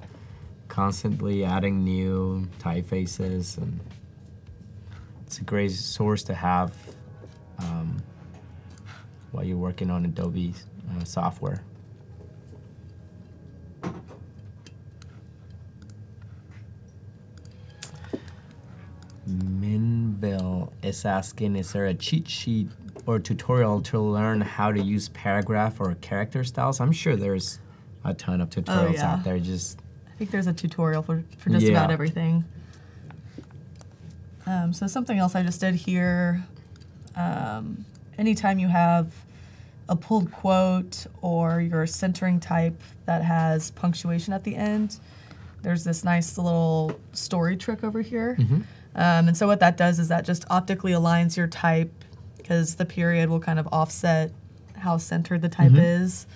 constantly adding new typefaces, and it's a great source to have um, while you're working on Adobe uh, software. Minville is asking, is there a cheat sheet or tutorial to learn how to use paragraph or character styles? I'm sure there's a ton of tutorials yeah. out there. Just I think there's a tutorial for, for just about everything. Um, so something else I just did here, um, anytime you have a pulled quote or your centering type that has punctuation at the end, there's this nice little story trick over here. Mhm. Um, and so what that does is that just optically aligns your type because the period will kind of offset how centered the type Mhm. is.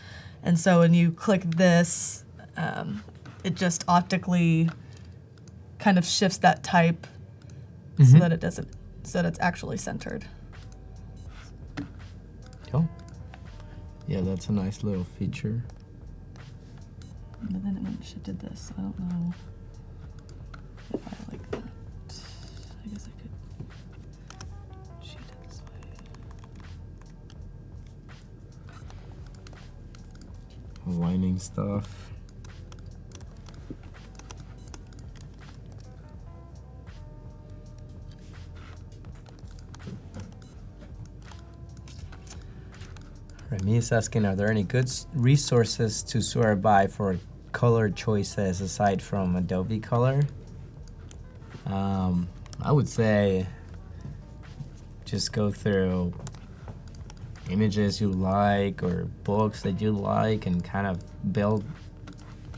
And so when you click this, um, it just optically kind of shifts that type so Mhm. that it doesn't, so that it's actually centered. Cool. Yeah, that's a nice little feature. But then it went shifted this. I don't know if I like that. mining stuff. Remy is asking, are there any good resources to swear by for color choices aside from Adobe Color? Um, I would say just go through images you like or books that you like and kind of build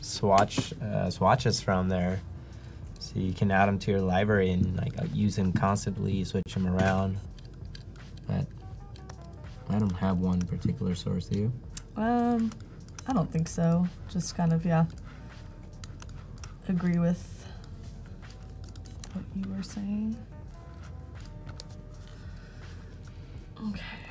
swatch uh, swatches from there. So you can add them to your library and like uh, use them constantly, switch them around. But I don't have one particular source. Do you? Um, I don't think so. Just kind of, yeah. Agree with what you were saying. Okay.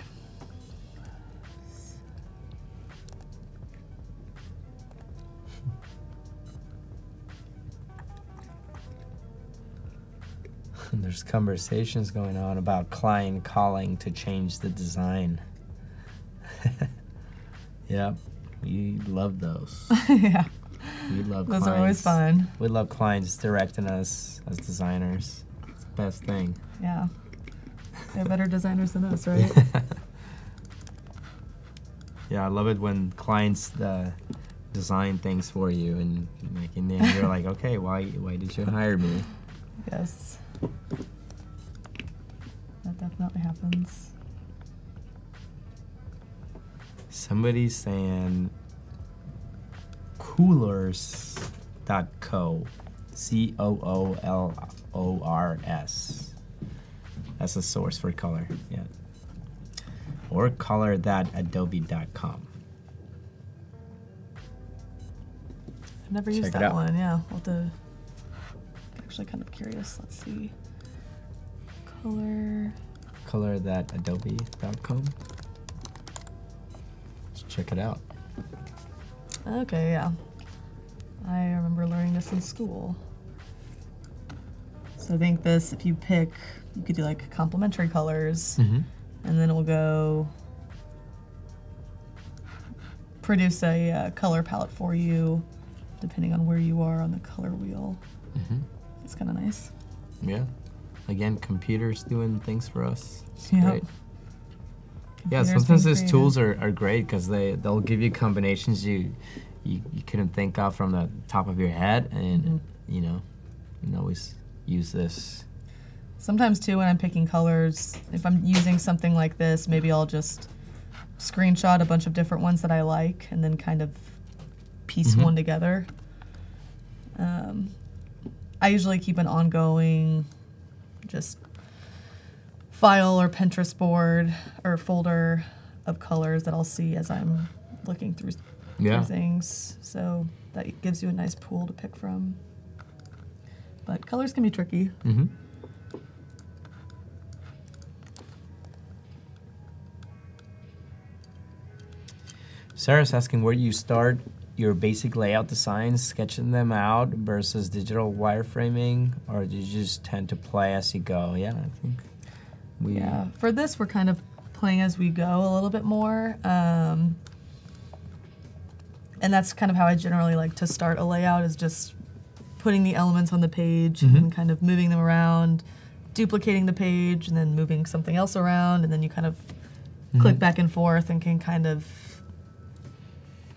There's conversations going on about client calling to change the design. yep, we love those. yeah, We love those clients. are always fun. We love clients directing us as designers. It's the best thing. Yeah. They're better designers than us, right? yeah, I love it when clients uh, design things for you, and like, and then you're like, okay, why why did you hire me? yes. That definitely happens. Somebody's saying coolors.co. C O O L O R S. That's a source for color. Yeah. Or color that color.adobe.com. I've never used Check it that out. one. Yeah, I'll have to. Actually, kind of curious. Let's see. Color. Color that adobe.com. Let's check it out. Okay, yeah. I remember learning this in school. So I think this, if you pick, you could do like complementary colors, Mm-hmm. and then it will go produce a uh, color palette for you, depending on where you are on the color wheel. Mm-hmm. It's kind of nice. Yeah. Again, computers doing things for us. It's Yep. great. Yeah, sometimes these tools are, are great because they they'll give you combinations you, you you couldn't think of from the top of your head, and Mhm. you know, you can always use this. Sometimes too, when I'm picking colors, if I'm using something like this, maybe I'll just screenshot a bunch of different ones that I like, and then kind of piece Mhm. one together. Um, I usually keep an ongoing, just file or Pinterest board or folder of colors that I'll see as I'm looking through, Yeah. through things. So that gives you a nice pool to pick from. But colors can be tricky. Mm-hmm. Sarah's asking where do you start your basic layout designs, sketching them out versus digital wireframing, or do you just tend to play as you go? Yeah, I think we. Yeah, for this, we're kind of playing as we go a little bit more. Um, and that's kind of how I generally like to start a layout is just putting the elements on the page Mhm. and kind of moving them around, duplicating the page, and then moving something else around, and then you kind of click Mhm. back and forth and can kind of,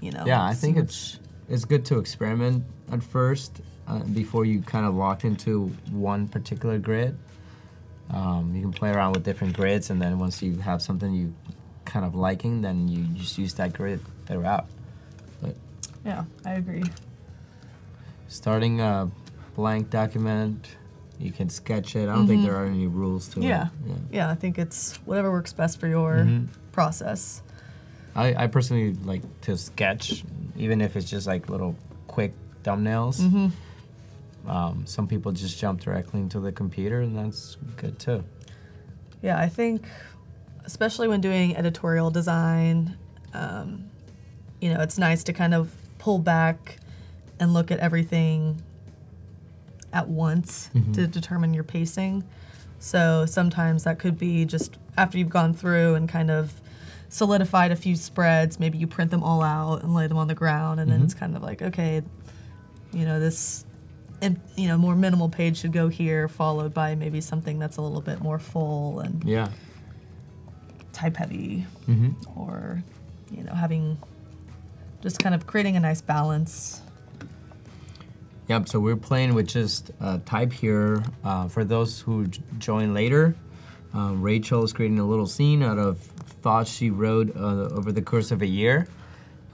you know. Yeah, I think which- it's it's good to experiment at first uh, before you kind of lock into one particular grid. Um, you can play around with different grids, and then once you have something you kind of liking, then you just use that grid throughout. But Yeah, I agree. starting a blank document, you can sketch it. I don't think Mhm. there are any rules to Yeah. it. Yeah. Yeah, I think it's whatever works best for your Mhm. process. I, I personally like to sketch, even if it's just like little quick thumbnails. hmm Um, some people just jump directly into the computer, and that's good too. Yeah, I think, especially when doing editorial design, um, you know, it's nice to kind of pull back and look at everything at once Mhm. to determine your pacing. So sometimes that could be just after you've gone through and kind of solidified a few spreads, maybe you print them all out and lay them on the ground, and then Mhm. it's kind of like, okay, you know, this, you know, more minimal page should go here, followed by maybe something that's a little bit more full and Yeah. type heavy, Mm-hmm. or you know, having just kind of creating a nice balance. Yep, so we're playing with just uh, type here. Uh, for those who join later, Rachel is creating a little zine out of thoughts she wrote uh, over the course of a year.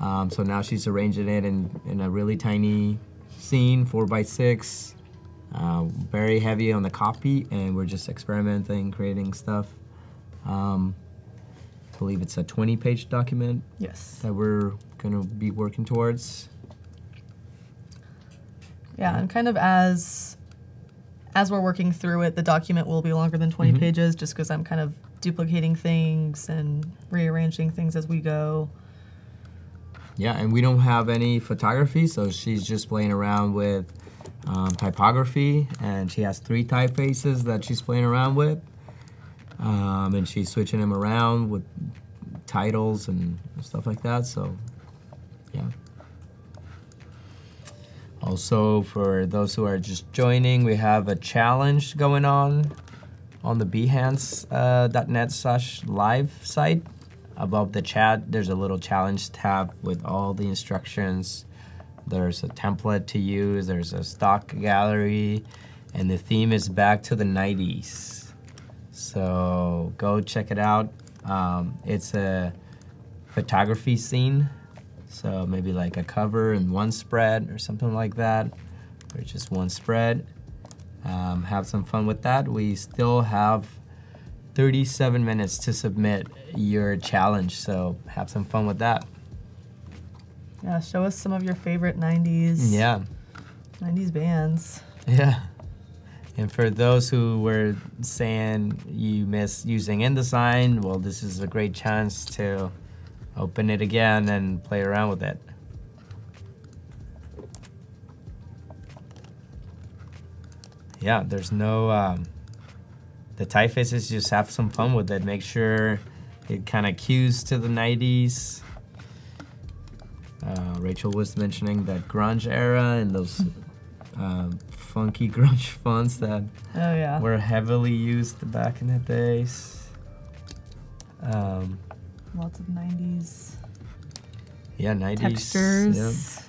Um, so now she's arranging it in, in a really tiny zine, four by six, uh, very heavy on the copy, and we're just experimenting, creating stuff. Um, I believe it's a 20 page document Yes. that we're going to be working towards. Yeah, and kind of as as we're working through it, the document will be longer than 20 Mhm. pages just because I'm kind of duplicating things and rearranging things as we go. Yeah, and we don't have any photography, so she's just playing around with um, typography, and she has three typefaces that she's playing around with, um, and she's switching them around with titles and stuff like that. So, yeah. Also, for those who are just joining, we have a challenge going on on the behance.net slash live site. Above the chat, there's a little challenge tab with all the instructions. There's a template to use, there's a stock gallery, and the theme is back to the 90s. So go check it out. Um, it's a photography zine, so maybe like a cover and one spread or something like that, or just one spread. Um, have some fun with that. We still have 37 minutes to submit your challenge, so have some fun with that. Yeah, show us some of your favorite 90s Yeah, 90s bands. yeah. And for those who were saying you miss using InDesign, well, this is a great chance to open it again and play around with it. Yeah, there's no, um, the typefaces, just have some fun with it. Make sure it kind of cues to the 90s. Uh, Rachel was mentioning that grunge era and those um, funky grunge fonts that Oh, yeah. were heavily used back in the days. Um, Lots of 90s yeah, 90s. textures. Yeah.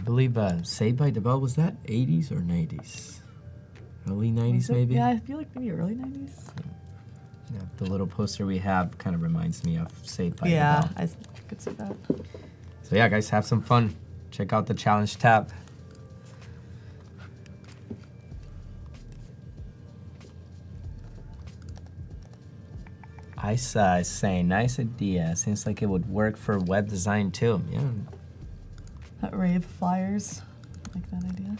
I believe uh, Saved by the Bell was that 80s or 90s? Early 90s, it- maybe? Yeah, I feel like maybe early 90s. Yeah, the little poster we have kind of reminds me of Saved by yeah, the Bell. I s- could see that. So yeah, guys, have some fun. Check out the challenge tab. Isa is saying, nice idea. Seems like it would work for web design too. Yeah. That rave flyers. Like that idea.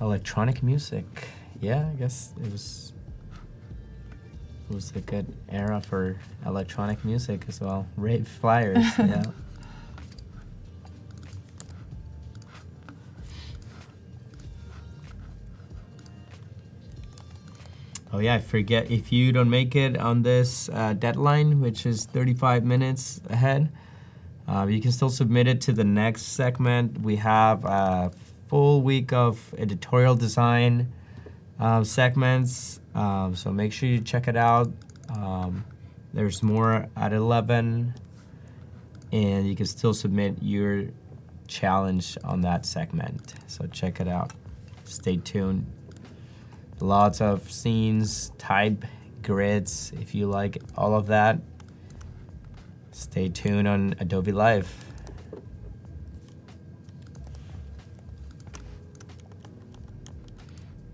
Electronic music. Yeah, I guess it was it was a good era for electronic music as well. Rave flyers, yeah. Oh yeah, I forget if you don't make it on this uh, deadline, which is 35 minutes ahead, uh, you can still submit it to the next segment. We have a full week of editorial design uh, segments, um, so make sure you check it out. Um, there's more at 11, and you can still submit your challenge on that segment. So check it out. Stay tuned. Lots of zines, type, grids, if you like all of that. Stay tuned on Adobe Live.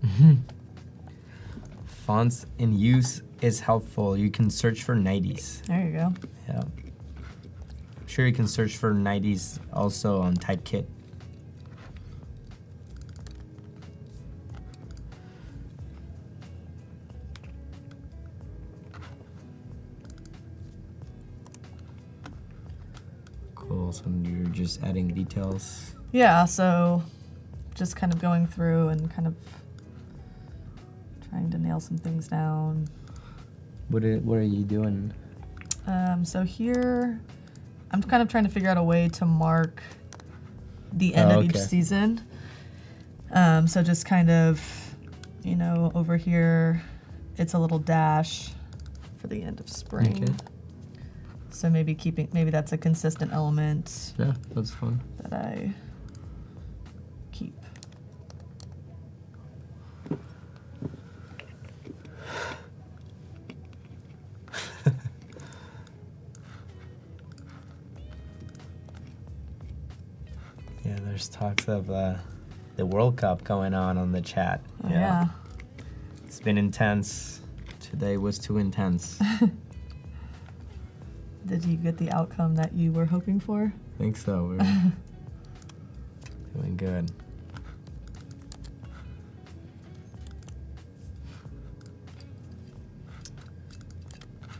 Fonts in use is helpful. You can search for 90s. There you go. Yeah. I'm sure you can search for 90s also on Typekit. Cool, so you're just adding details. Yeah, so just kind of going through and kind of trying to nail some things down. What are, what are you doing? Um, so here, I'm kind of trying to figure out a way to mark the end Oh, of each season. Um, so just kind of, you know, over here, it's a little dash for the end of spring. Okay. So maybe keeping, maybe that's a consistent element Yeah, that's fun. that I keep. Yeah, there's talks of uh, the World Cup going on on the chat. Oh, yeah. It's been intense. Today was too intense. Did you get the outcome that you were hoping for? I think so. We're doing good.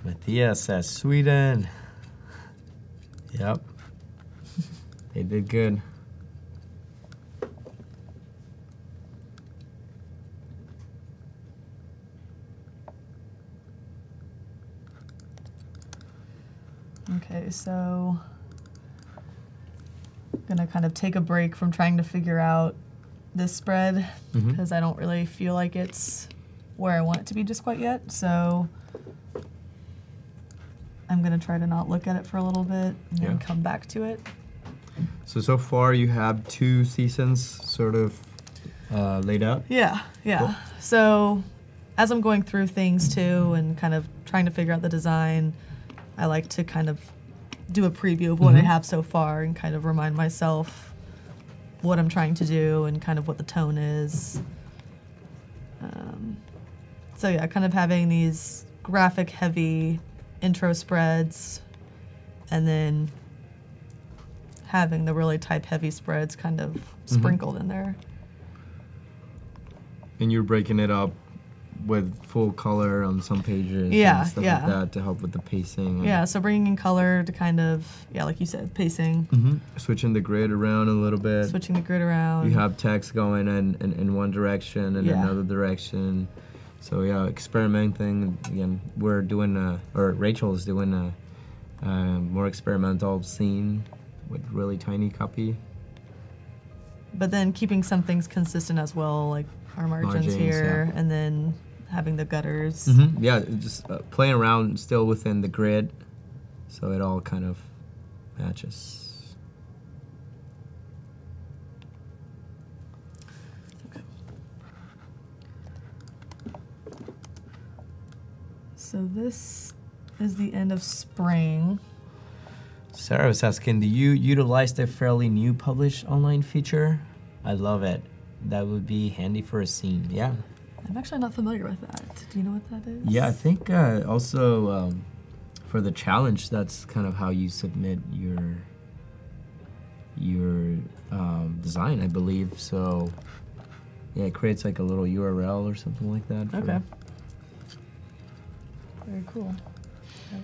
Matthias says Sweden. Yep. they did good. So gonna kind of take a break from trying to figure out this spread Mhm. because I don't really feel like it's where I want it to be just quite yet. So I'm gonna try to not look at it for a little bit and then come back to it. So so far you have two seasons sort of uh, laid out. Yeah, yeah. Cool. So as I'm going through things too and kind of trying to figure out the design, I like to kind of do a preview of what I Mhm. have so far and kind of remind myself what I'm trying to do and kind of what the tone is. Um, so yeah, kind of having these graphic heavy intro spreads and then having the really type heavy spreads kind of sprinkled in there. And you're breaking it up with full color on some pages Yeah, and stuff yeah. like that to help with the pacing. Yeah, so bringing in color to kind of, yeah, like you said, pacing, Mhm. Switching the grid around a little bit. switching the grid around. You have text going in, in, in one direction and Yeah. another direction. So yeah, experimenting. Again, we're doing a, or Rachel's doing a, a more experimental zine with really tiny copy. but then keeping some things consistent as well, like our margins, Margins, here, yeah. and then having the gutters. Mm-hmm. Yeah, just uh, playing around still within the grid, so it all kind of matches. So this is the end of spring. Sarah was asking, do you utilize the fairly new publish online feature? I love it. That would be handy for a zine. Yeah. I'm actually not familiar with that. Do you know what that is? Yeah, I think uh, also um, for the challenge, that's kind of how you submit your your um, design, I believe. So yeah, it creates like a little URL or something like that. Okay. Very cool. I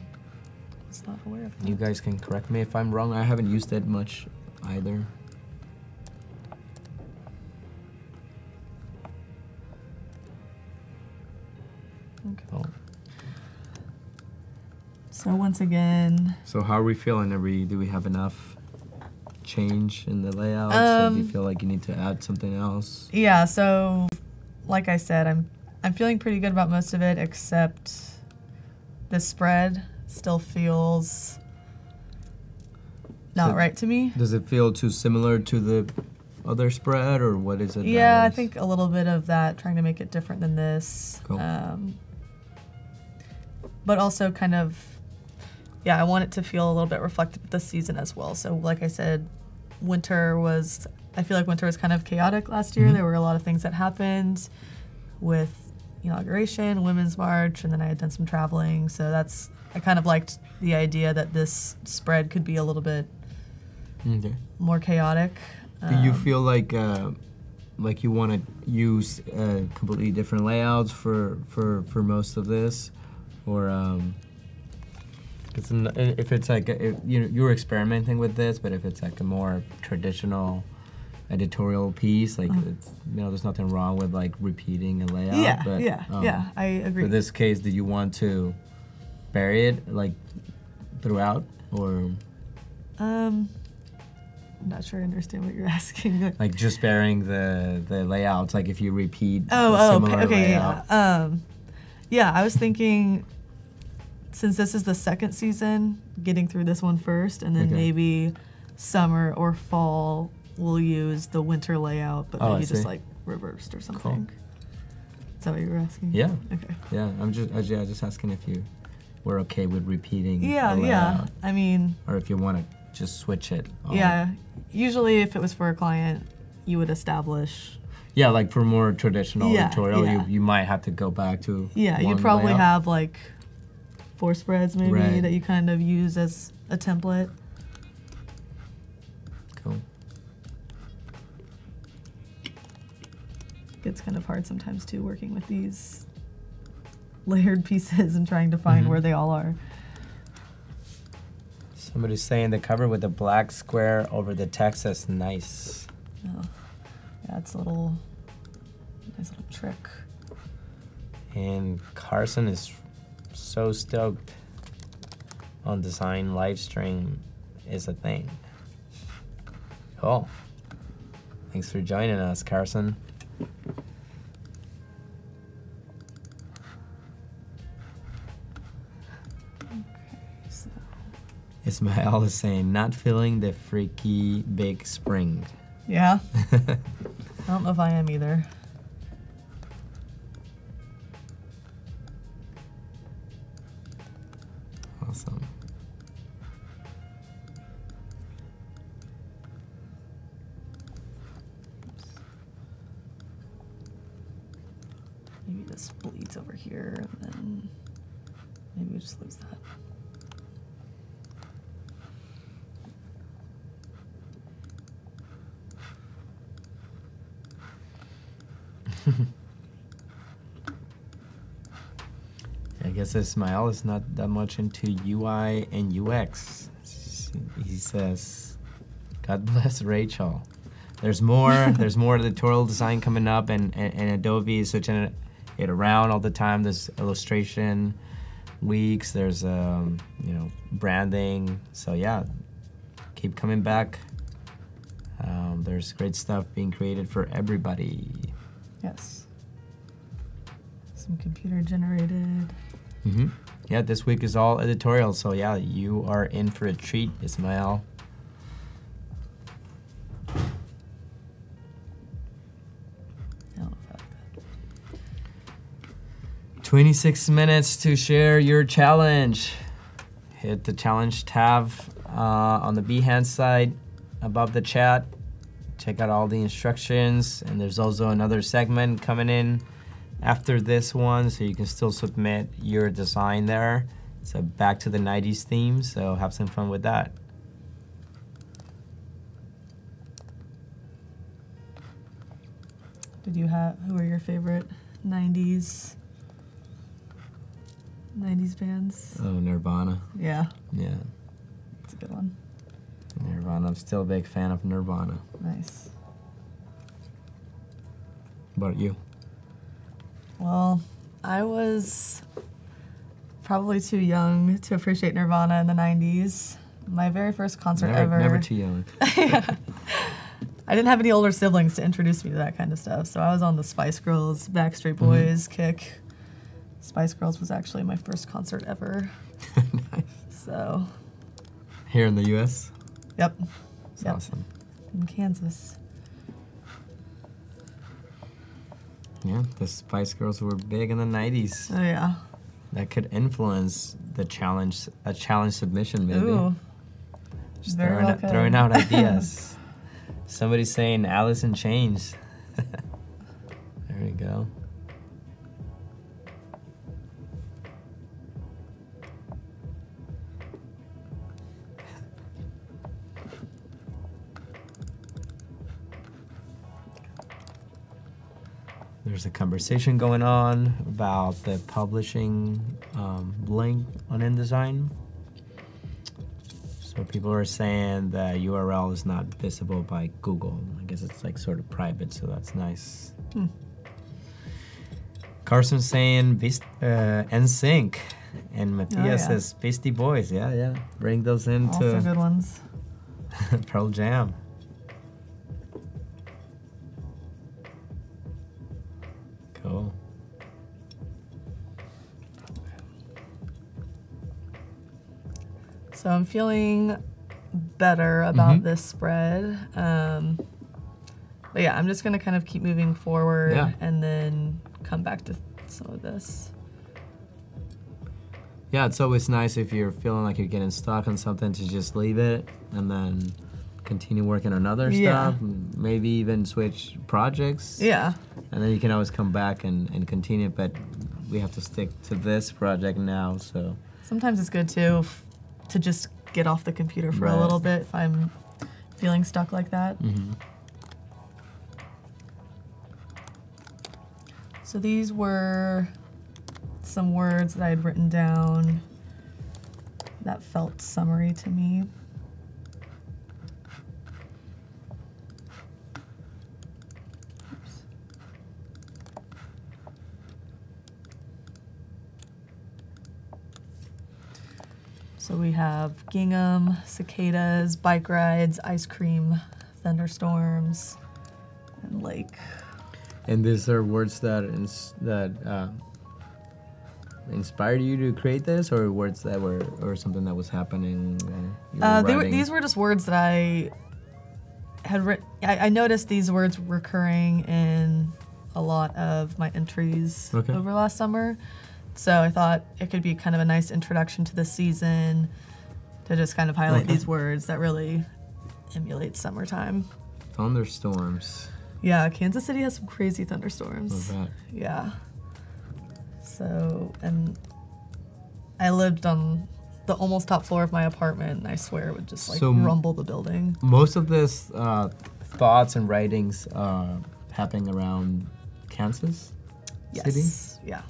was not aware of that. You guys can correct me if I'm wrong. I haven't used it much either. Okay. Oh. So once again, So how are we feeling? Are we? Do we have enough change in the layout? so do you Um, feel like you need to add something else? Yeah, so like I said, I'm I'm feeling pretty good about most of it except the spread still feels not So- right to me. Does it feel too similar to the other spread, or what is it? that Yeah, I think a little bit of that trying to make it different than this. Cool. Um, but also kind of yeah, I want it to feel a little bit reflective of the season as well. So like I said, winter was I feel like winter was kind of chaotic last year. Mhm. There were a lot of things that happened with inauguration, women's march, and then I had done some traveling. So that's I kind of liked the idea that this spread could be a little bit Okay. more chaotic. Do you Um, feel like uh, like you want to use uh, completely different layouts for for for most of this, or um, it's if it's like a, if, you know you're experimenting with this, but if it's like a more traditional editorial piece, like Uh-huh. it's, you know, there's nothing wrong with like repeating a layout. yeah, but, yeah, um, yeah. I agree. For this case, did you want to bury it like throughout, or Um, I'm not sure I understand what you're asking. Like just bearing the the layouts. Like if you repeat. Oh, oh, okay, yeah. Um, yeah, I was thinking since this is the second season, getting through this one first, and then Okay. maybe summer or fall we'll use the winter layout, but Oh, maybe just like reversed or something. Cool. Is that what you were asking? Yeah. Okay. Yeah, I'm just I, yeah, just asking if you were okay with repeating. Yeah, yeah. I mean, Or if you want to just switch it. on. yeah. Usually, if it was for a client, you would establish. Yeah, like for more traditional Yeah, tutorial, yeah. you, you might have to go back to. Yeah, you'd probably layout. have like four spreads maybe Right. that you kind of use as a template. Cool. It's kind of hard sometimes too working with these layered pieces and trying to find Mhm. where they all are. Somebody's saying the cover with the black square over the text is nice. Oh, yeah, it's a little nice little trick. And Carson is so stoked on design live stream is a thing. Cool. Thanks for joining us, Carson. So, Ismael is saying, not feeling the freaky big spring. yeah, I don't know if I am either. Here, and then maybe we just lose that. I guess Ismael is not that much into UI and UX. He says, "God bless Rachel." There's more. there's more editorial design coming up, and, and, and Adobe is switching it, it around all the time. There's illustration weeks. There's um, you know branding. So yeah, keep coming back. Um, there's great stuff being created for everybody. Yes. Some computer generated. Mm-hmm. Yeah, this week is all editorial, so yeah, you are in for a treat, Ismael. 26 minutes to share your challenge. Hit the challenge tab uh, on the Behance side above the chat. Check out all the instructions, and there's also another segment coming in after this one, so you can still submit your design there. So back to the 90s theme, so have some fun with that. Did you have who are your favorite '90s '90s bands? Oh, Nirvana. Yeah, Yeah, it's a good one. Nirvana. I'm still a big fan of Nirvana. Nice. What about you? Well, I was probably too young to appreciate Nirvana in the '90s. My very first concert Never, ever. never too young. yeah. I didn't have any older siblings to introduce me to that kind of stuff, so I was on the Spice Girls, Backstreet Mm-hmm. Boys kick. Spice Girls was actually my first concert ever. nice. So, Here in the U.S. yep, It's Yep. awesome. in Kansas. Yeah, the Spice Girls were big in the '90s. Oh yeah. That could influence the challenge, a challenge submission maybe. Ooh. Just very throwing, out, throwing out ideas. Somebody's saying Alice in Chains. there we go. There's a conversation going on about the publishing um, link on InDesign. So people are saying the URL is not visible by Google. I guess it's like sort of private, so that's nice. Hmm. Carson's saying uh, NSYNC, and Matthias Oh, yeah. says Beastie Boys. Yeah, yeah. Bring those into Also good ones. Pearl Jam. Cool. So I'm feeling better about Mhm. this spread. Um, but yeah, I'm just gonna kind of keep moving forward Yeah. and then come back to some of this. Yeah, it's always nice if you're feeling like you're getting stuck on something to just leave it and then continue working on other Yeah. stuff. Maybe even switch projects. Yeah, And then you can always come back and, and continue, but we have to stick to this project now, so. sometimes it's good too to just get off the computer for Right. a little bit if I'm feeling stuck like that. Mm-hmm. So these were some words that I had written down that felt summary to me. So we have gingham, cicadas, bike rides, ice cream, thunderstorms, and lake. And these are words that ins- that uh, inspired you to create this, or words that were, or something that was happening. Uh, you were Uh, they were, these were just words that I had written. I, I noticed these words recurring in a lot of my entries Okay. over last summer. So I thought it could be kind of a nice introduction to the season to just kind of highlight Okay. these words that really emulate summertime. thunderstorms. Yeah, Kansas City has some crazy thunderstorms. Yeah. So, and I lived on the almost top floor of my apartment, and I swear it would just like So rumble the building. Most of this uh, thoughts and writings are happening around Kansas City. Yes. Yeah.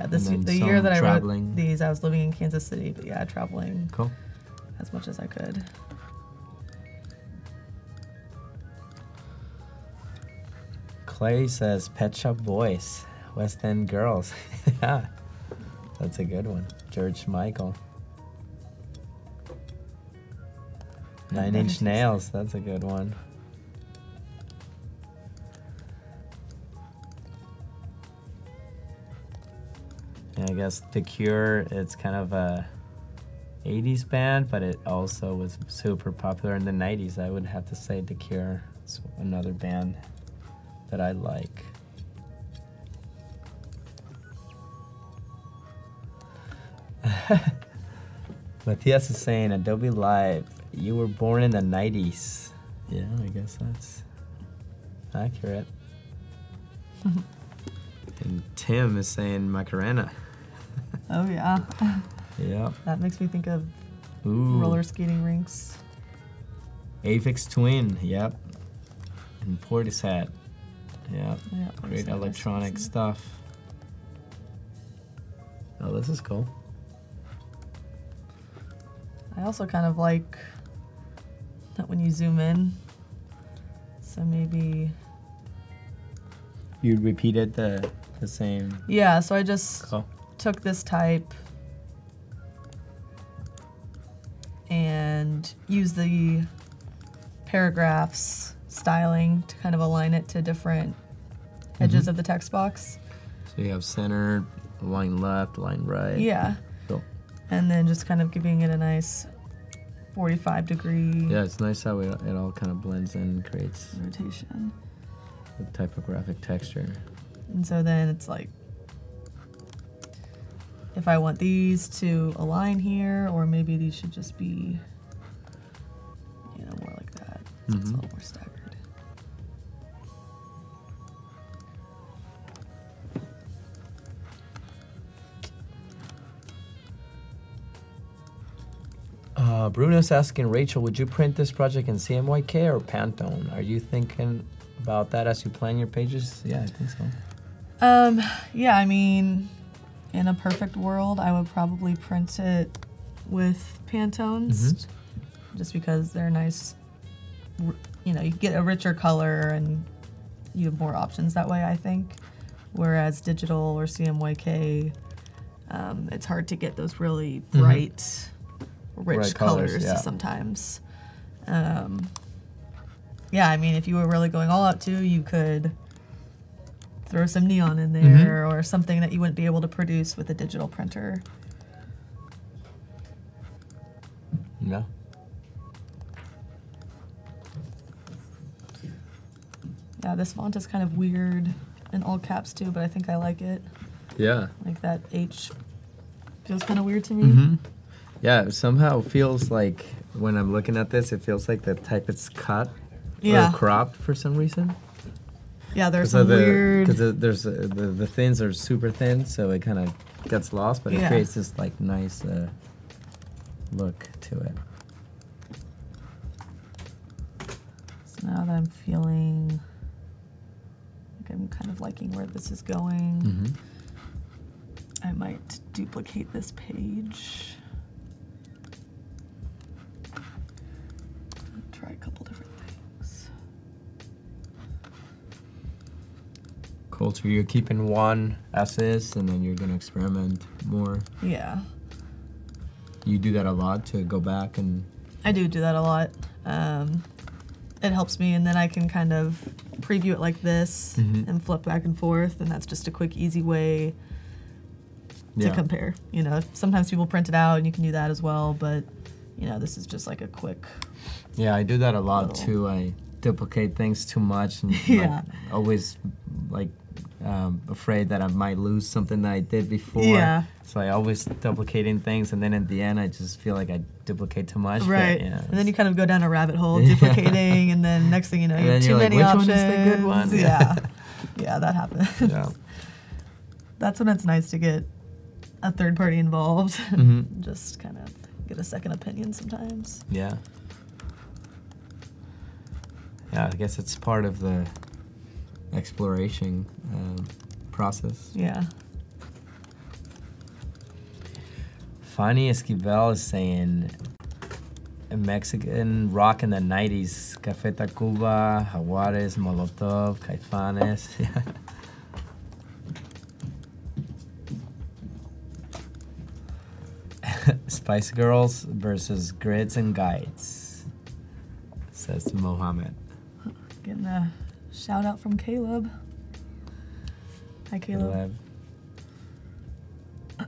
Yeah. This the year that I wrote these, I was living in Kansas City, but yeah, traveling Cool. as much as I could. Clay says Pet Shop Boys, West End Girls. yeah, that's a good one. George Michael. Nine Inch Nails, that's a good one. Yeah, I guess The Cure, it's kind of a 80s band, but it also was super popular in the 90s. I would have to say The Cure is another band that I like. Matthias is saying Adobe Live, you were born in the 90s. Yeah, I guess that's accurate. and Tim is saying Macarena. Oh yeah, yeah. that makes me think of Ooh. roller skating rinks. Aphex Twin, yep. And Portishead. Yep. Yeah, Great electronic stuff. Oh, this is cool. I also kind of like that when you zoom in. So maybe You repeated the the same. yeah. So I just Cool. Took this type and used the paragraphs styling to kind of align it to different edges Mhm. of the text box. So you have center, line left, line right. Yeah. Cool. And then just kind of giving it a nice 45 degree Yeah, it's nice how it, it all kind of blends in and creates rotation. the typographic texture. And so then it's like, if I want these to align here, or maybe these should just be, you know, more like that. So it's a Mhm. little more staggered. Uh, Bruno's asking Rachel, would you print this project in CMYK or Pantone? Are you thinking about that as you plan your pages? Yeah, I think so. Um, yeah, I mean, in a perfect world, I would probably print it with Pantones, just because they're nice. You know, you get a richer color and you have more options that way. I think, whereas digital or CMYK, um, it's hard to get those really Mhm. bright, rich Bright colors, colors yeah. sometimes. Um, yeah, I mean, if you were really going all out too, you could throw some neon in there or something that you wouldn't be able to produce with a digital printer. Yeah. Yeah, this font is kind of weird in all caps too, but I think I like it. Yeah. Like that H feels kind of weird to me. Mm-hmm. Yeah, it somehow feels like when I'm looking at this, it feels like the type it's cut Yeah. or cropped for some reason. Yeah, there's Because some weird. the, there's uh, the the thins are super thin, so it kind of gets lost, but it creates this like nice uh, look to it. So now that I'm feeling like I'm kind of liking where this is going, Mm-hmm. I might duplicate this page. Cool. So you're keeping one as is, and then you're gonna experiment more. Yeah, You do that a lot to go back and. I do do that a lot. Um, it helps me, and then I can kind of preview it like this Mhm. and flip back and forth, and that's just a quick, easy way to Yeah. compare. You know, sometimes people print it out, and you can do that as well, but you know, this is just like a quick. Yeah, I do that a lot Little- too. I duplicate things too much and Yeah. like, always like um, afraid that I might lose something that I did before. Yeah. So I always duplicating things, and then at the end, I just feel like I duplicate too much. but, Right. yeah, and then you kind of go down a rabbit hole duplicating, and then next thing you know, you have too like, many "Which options. one is the good one?" Yeah. yeah, that happens. Yeah. That's when it's nice to get a third party involved. Mhm. Just kind of get a second opinion sometimes. Yeah. Yeah, I guess it's part of the exploration um, process. Yeah. Fanny Esquivel is saying a Mexican rock in the 90s, Café Tacuba, Jaguares, Molotov, Caifanes. Spice Girls versus Grids and Guides, says Mohammed. Getting a shout out from Caleb. Hi, Caleb.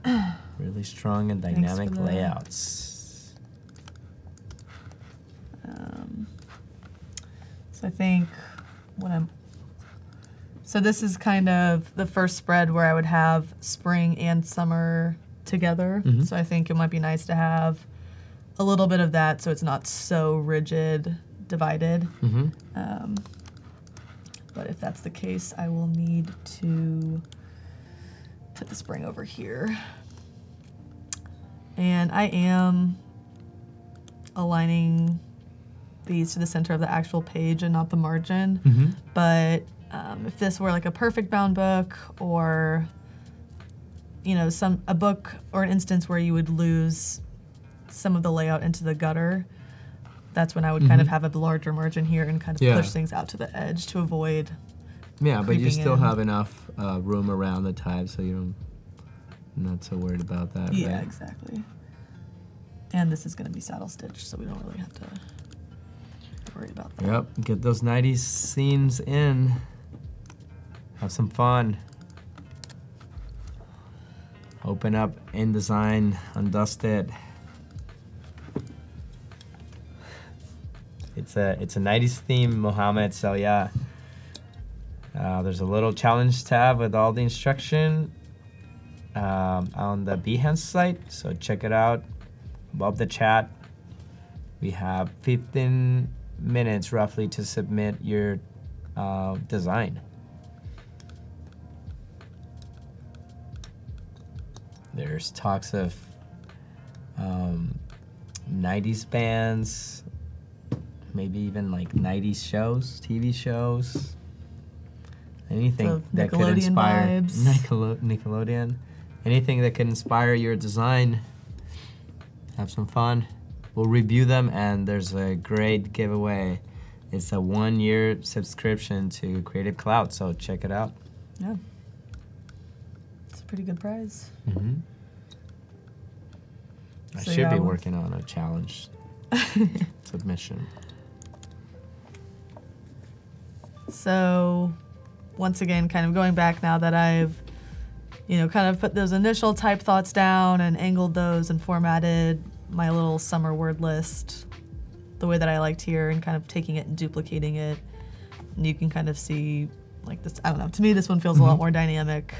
Really strong and dynamic layouts. Um, so I think what I'm. So this is kind of the first spread where I would have spring and summer together. Mhm. So I think it might be nice to have a little bit of that so it's not so rigid divided. Mm-hmm. Um, but if that's the case, I will need to put the spring over here. And I am aligning these to the center of the actual page and not the margin. Mm-hmm. But um, if this were like a perfect bound book or you know some a book or an instance where you would lose some of the layout into the gutter that's when i would kind of Mhm. have a larger margin here and kind of Yeah. push things out to the edge to avoid Yeah, but you still in. have enough uh, room around the tab, so you don't. Not so worried about that. yeah right? exactly and this is going to be saddle stitched, so we don't really have to worry about that Yep. Get those '90s scenes in. Have some fun. Open up InDesign, undust it. It's a it's a '90s theme, Mohammed. So yeah. Uh, there's a little challenge tab with all the instruction um, on the Behance site. So check it out. Above the chat, we have 15 minutes roughly to submit your uh, design. There's talks of um, 90s bands, maybe even like 90s shows, TV shows, anything So that could inspire. Nickelode- Nickelodeon, anything that could inspire your design. Have some fun. We'll review them, and there's a great giveaway. It's a one-year subscription to Creative Cloud, so check it out. yeah it's a pretty good prize Mm-hmm. I So, should yeah, be working on a challenge submission. So once again, kind of going back now that I've, you know, kind of put those initial type thoughts down and angled those and formatted my little summer word list the way that I liked here and kind of taking it and duplicating it. And you can kind of see, like this, I don't know, to me, this one feels a lot mm-hmm. more dynamic.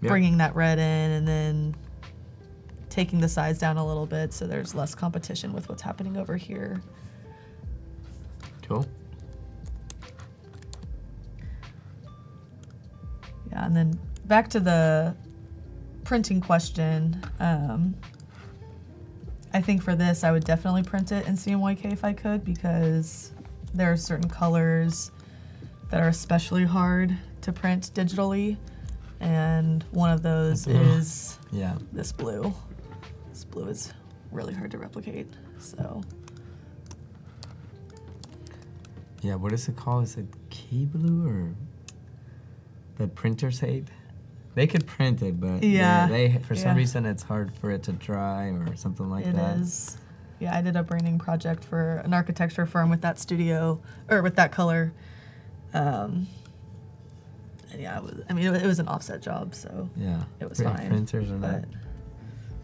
Yeah. Bringing that red in and then taking the size down a little bit so there's less competition with what's happening over here. Cool. Yeah, and then back to the printing question. Um, I think for this, I would definitely print it in CMYK if I could because there are certain colors that are especially hard to print digitally. And one of those is Yeah. this blue. This blue is really hard to replicate. So, Yeah, what is it called? Is it key blue or that printers hate? They could print it, but Yeah, they for some yeah. reason it's hard for it to dry or something like It that. is. Yeah, I did a branding project for an architecture firm with that studio or with that color. Um, and yeah, it was, I mean, it, it was an offset job, so Yeah, it was print- fine. Printers are not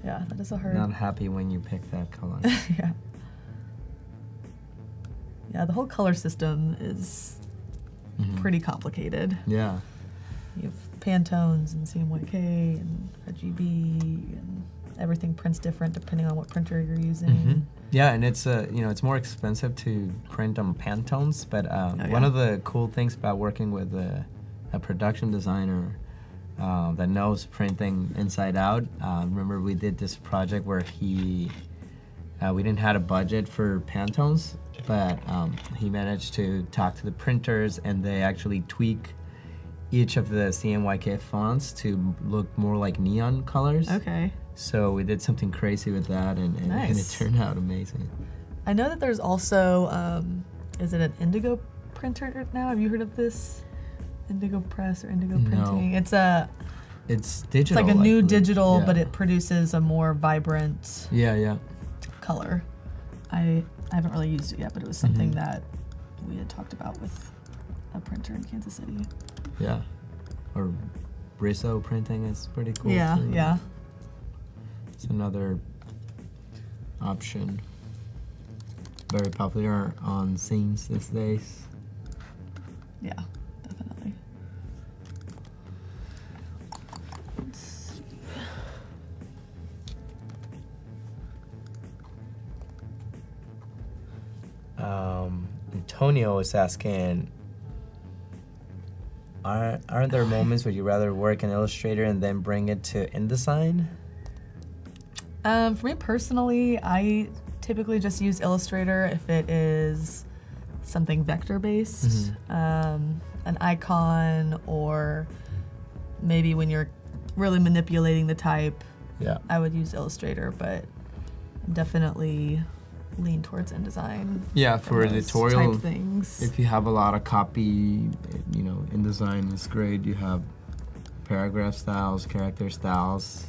yeah, that is a hard. not happy when you pick that color. yeah. Yeah, the whole color system is Mhm. pretty complicated. Yeah, You have Pantones and CMYK and RGB and everything prints different depending on what printer you're using. Mhm. yeah, and it's uh, you know it's more expensive to print on Pantones, but um, Oh, one yeah. of the cool things about working with a, a production designer uh, that knows printing inside out. Uh, remember, we did this project where he uh, we didn't have a budget for Pantones, but um, he managed to talk to the printers, and they actually tweak each of the CMYK fonts to look more like neon colors. Okay. So we did something crazy with that, and, and, and it turned out amazing. I know that there's also, um, is it an Indigo printer now? Have you heard of this? Indigo Press or Indigo Printing? No. It's a, It's digital. it's like a new digital, Yeah. but it produces a more vibrant Yeah, yeah. color. I I haven't really used it yet, but it was something Mhm. that we had talked about with a printer in Kansas City. Yeah. Or Riso printing is pretty cool. yeah, too. yeah. It's another option. Very popular on zines these days. Yeah, definitely. Um, Antonio is asking, aren't, aren't there moments where you rather work in Illustrator and then bring it to InDesign? Um, for me personally, I typically just use Illustrator if it is something vector based, um, an icon, or maybe when you're really manipulating the type, Yeah. I would use Illustrator, but definitely lean towards InDesign. Yeah, for those editorial, type things. if you have a lot of copy, you know, InDesign is great. You have paragraph styles, character styles,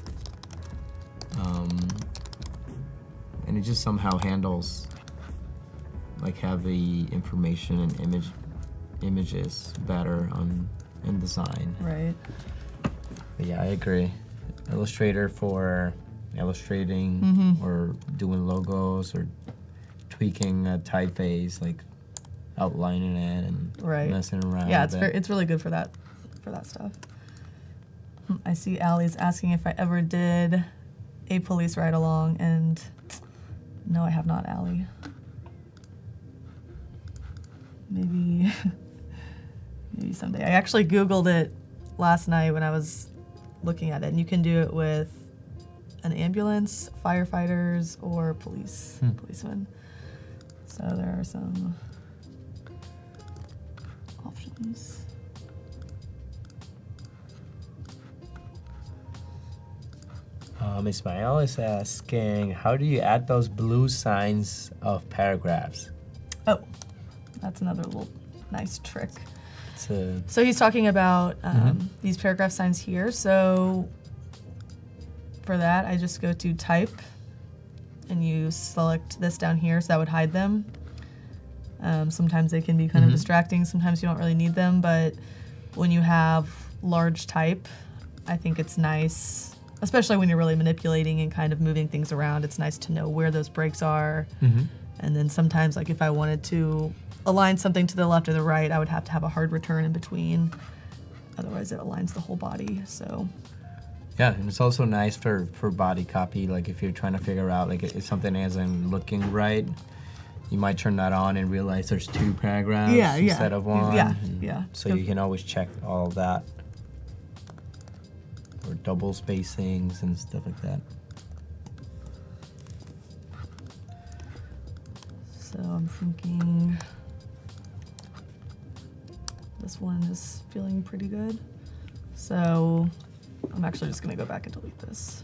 um, and it just somehow handles like heavy information and image images better on InDesign. right. But yeah, I agree. Illustrator for illustrating Mhm. or doing logos or tweaking a typeface, like outlining it and Right. messing around. yeah, it's very, it's really good for that for that stuff. Hmm, I see Allie's asking if I ever did a police ride along, and no, I have not, Allie. Maybe, maybe someday. I actually Googled it last night when I was looking at it, and you can do it with an ambulance, firefighters, or police Hmm. policemen. So there are some options. Um, Ismael is asking, how do you add those blue signs of paragraphs? Oh, that's another little nice trick. To So he's talking about um, Mhm. these paragraph signs here. So for that, I just go to type and you select this down here, so that would hide them. Um, sometimes they can be kind Mhm. of distracting. Sometimes you don't really need them, but when you have large type, I think it's nice, especially when you're really manipulating and kind of moving things around. It's nice to know where those breaks are. And then sometimes, like if I wanted to align something to the left or the right, I would have to have a hard return in between. Otherwise, it aligns the whole body. So, Yeah, and it's also nice for for body copy. Like if you're trying to figure out like if something isn't looking right, you might turn that on and realize there's two paragraphs Yeah, yeah. instead of one. Yeah, yeah. So So- you can always check all that, or double spacings and stuff like that. so I'm thinking this one is feeling pretty good. So, I'm actually just gonna go back and delete this.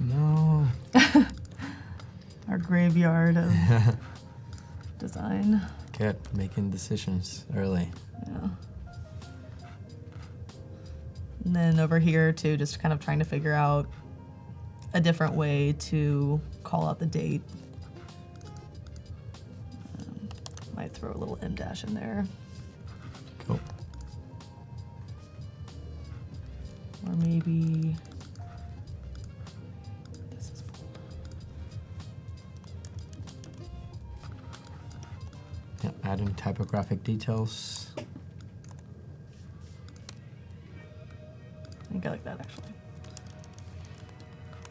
No. Our graveyard of design. Good. Making decisions early. Yeah. And then over here too, just kind of trying to figure out a different way to call out the date. Um, might throw a little M dash in there, maybe. This is full. Yeah, adding typographic details. I think I like that actually.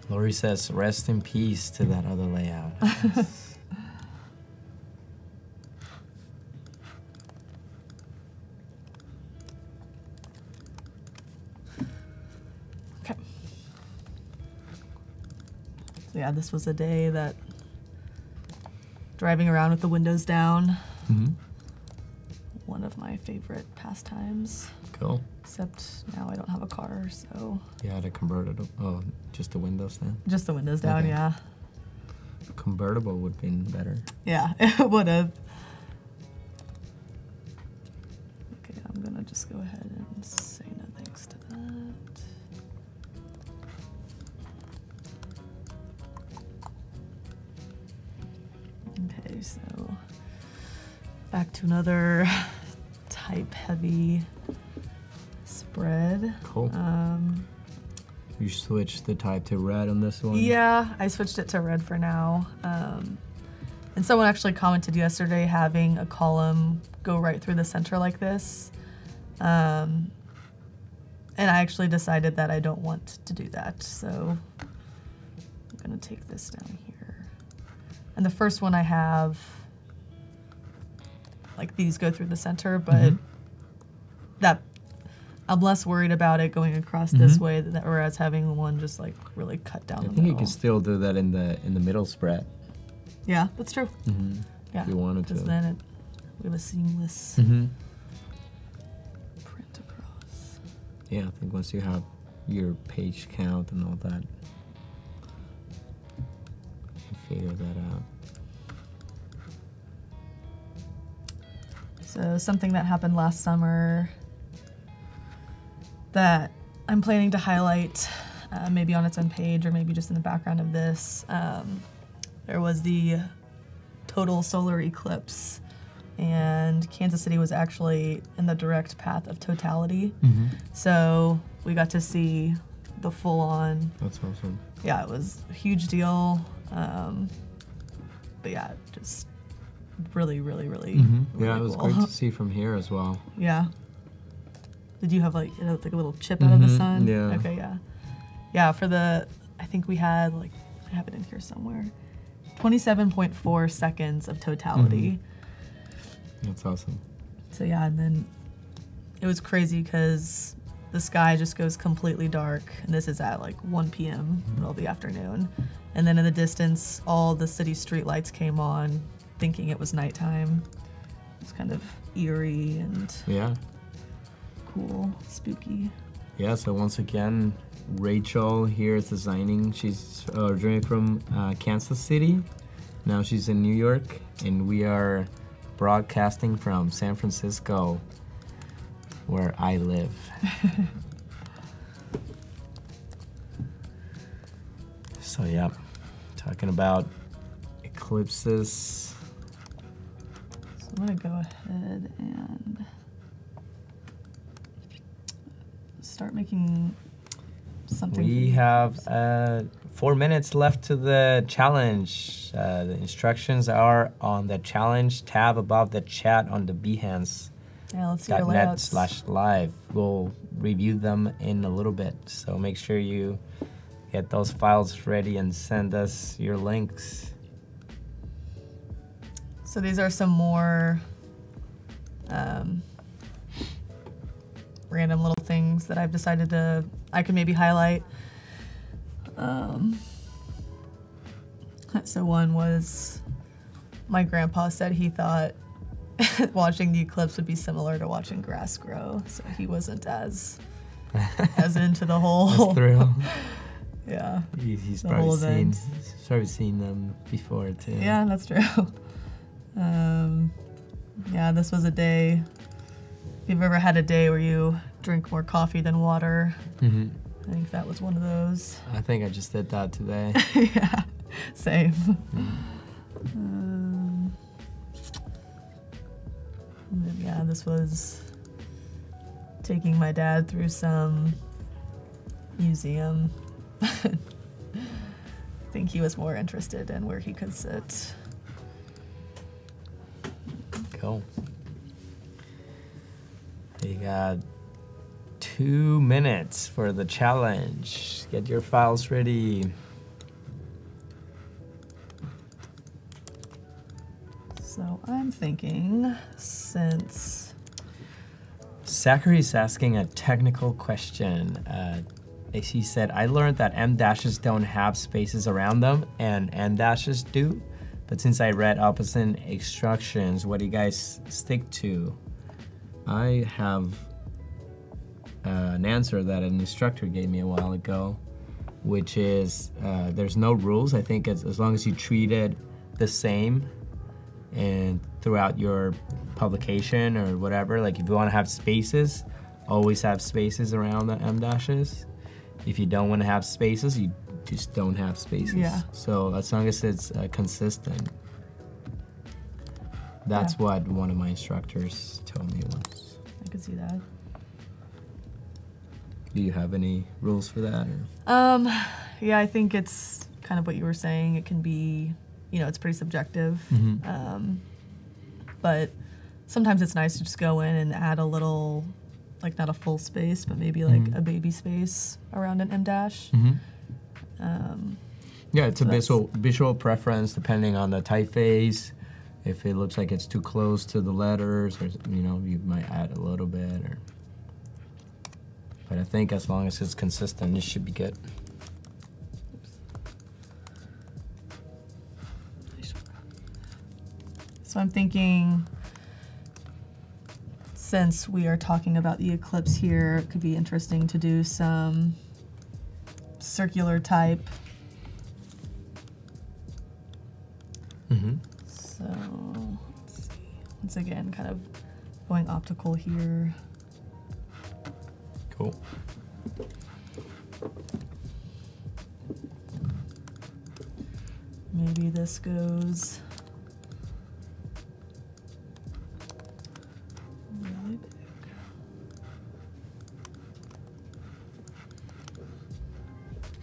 Lori says, "Rest in peace to that other layout." yeah, this was a day that driving around with the windows down, Mhm. one of my favorite pastimes. Cool. Except now I don't have a car, so Yeah, the convertible. Oh, just the windows then. just the windows down, Okay. yeah. Convertible would have been better. Yeah, it would have. You switched the type to red on this one. yeah, I switched it to red for now. Um, and someone actually commented yesterday having a column go right through the center like this. Um, and I actually decided that I don't want to do that. So I'm going to take this down here. And the first one I have, like these go through the center, but Mhm. that I'm less worried about it going across this Mhm. way, th- whereas having one just like really cut down I think you can still do that in the in the middle spread. Yeah, that's true. Mm-hmm. Yeah, If you wanted to. because then it we have a seamless Mm-hmm. print across. Yeah, I think once you have your page count and all that, you can figure that out. So something that happened last summer that I'm planning to highlight, uh, maybe on its own page or maybe just in the background of this. Um, there was the total solar eclipse, and Kansas City was actually in the direct path of totality. Mm-hmm. So we got to see the full-on That's awesome. yeah, it was a huge deal. Um, but yeah, just really, really, really. Mm-hmm. Yeah, it was cool. great to see from here as well. yeah. Did you have like you know, like a little chip out of the Mhm, sun? yeah. Okay, yeah. Yeah, for the I think we had like I have it in here somewhere. Twenty-seven point four seconds of totality. That's awesome. So yeah, and then it was crazy because the sky just goes completely dark, and this is at like 1 p.m. middle of the afternoon, and then in the distance, all the city street lights came on, thinking it was nighttime. It's kind of eerie and Yeah. Cool, spooky. Yeah, so once again, Rachel here is designing. She's originally from uh, Kansas City. Now she's in New York, and we are broadcasting from San Francisco, where I live. so, yeah, talking about eclipses. So I'm gonna go ahead and start making something. We have uh, four minutes left to the challenge. Uh, the instructions are on the challenge tab above the chat on the Behance. Yeah, let's see your net slash live. We'll review them in a little bit. So make sure you get those files ready and send us your links. So these are some more um, random little things that I've decided to, I could maybe highlight. Um, so one was my grandpa said he thought watching the eclipse would be similar to watching grass grow. So he wasn't as as into the whole thrill. yeah. He- He's The probably whole seen, he's probably seen them before too. Yeah, that's true. Um, yeah, this was a day. If you've ever had a day where you drink more coffee than water, hmm I think that was one of those. I think I just did that today. yeah, same. Um, then, yeah, this was taking my dad through some museum. I think he was more interested in where he could sit. Cool. You got two minutes for the challenge. Get your files ready. So I'm thinking since Zachary's asking a technical question. Uh, he said, I learned that M dashes don't have spaces around them and N dashes do. But since I read opposite instructions, what do you guys stick to? I have uh, an answer that an instructor gave me a while ago, which is uh, there's no rules. I think as, as long as you treat it the same and throughout your publication or whatever, like if you want to have spaces, always have spaces around the M dashes. If you don't want to have spaces, you just don't have spaces. Yeah. So as long as it's uh, consistent. That's Yeah. what one of my instructors told me once. I could see that. Do you have any rules for that? Or? Um, yeah, I think it's kind of what you were saying. It can be, you know, it's pretty subjective. Mm -hmm. Um, but sometimes it's nice to just go in and add a little, like not a full space, but maybe like Mhm. a baby space around an M dash. Mm-hmm. Um, Yeah, it's So a visual visual preference depending on the typeface. If it looks like it's too close to the letters, or you know, you might add a little bit. Or, but I think as long as it's consistent, it should be good. so I'm thinking, since we are talking about the eclipse here, it could be interesting to do some circular type. Once again, kind of going optical here. Cool. Maybe this goes. really big.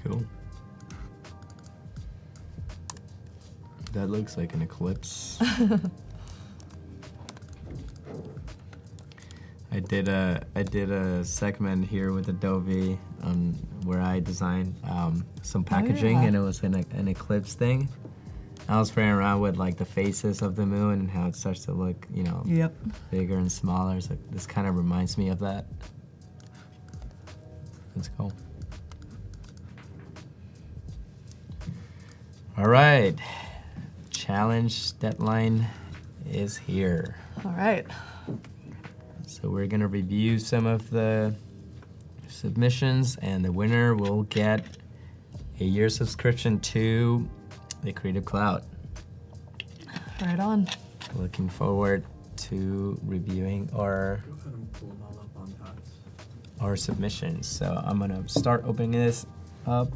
Cool. That looks like an eclipse. I did a I did a segment here with Adobe um, where I designed um, some packaging yeah. and it was an, an eclipse thing. I was playing around with like the faces of the moon and how it starts to look, you know, Yep. bigger and smaller. So this kind of reminds me of that. That's cool. All right, challenge deadline is here. All right. So we're gonna review some of the submissions, and the winner will get a year subscription to the Creative Cloud. Right on. Looking forward to reviewing our Go ahead and pull them all up on Docs. our submissions. So I'm gonna start opening this up.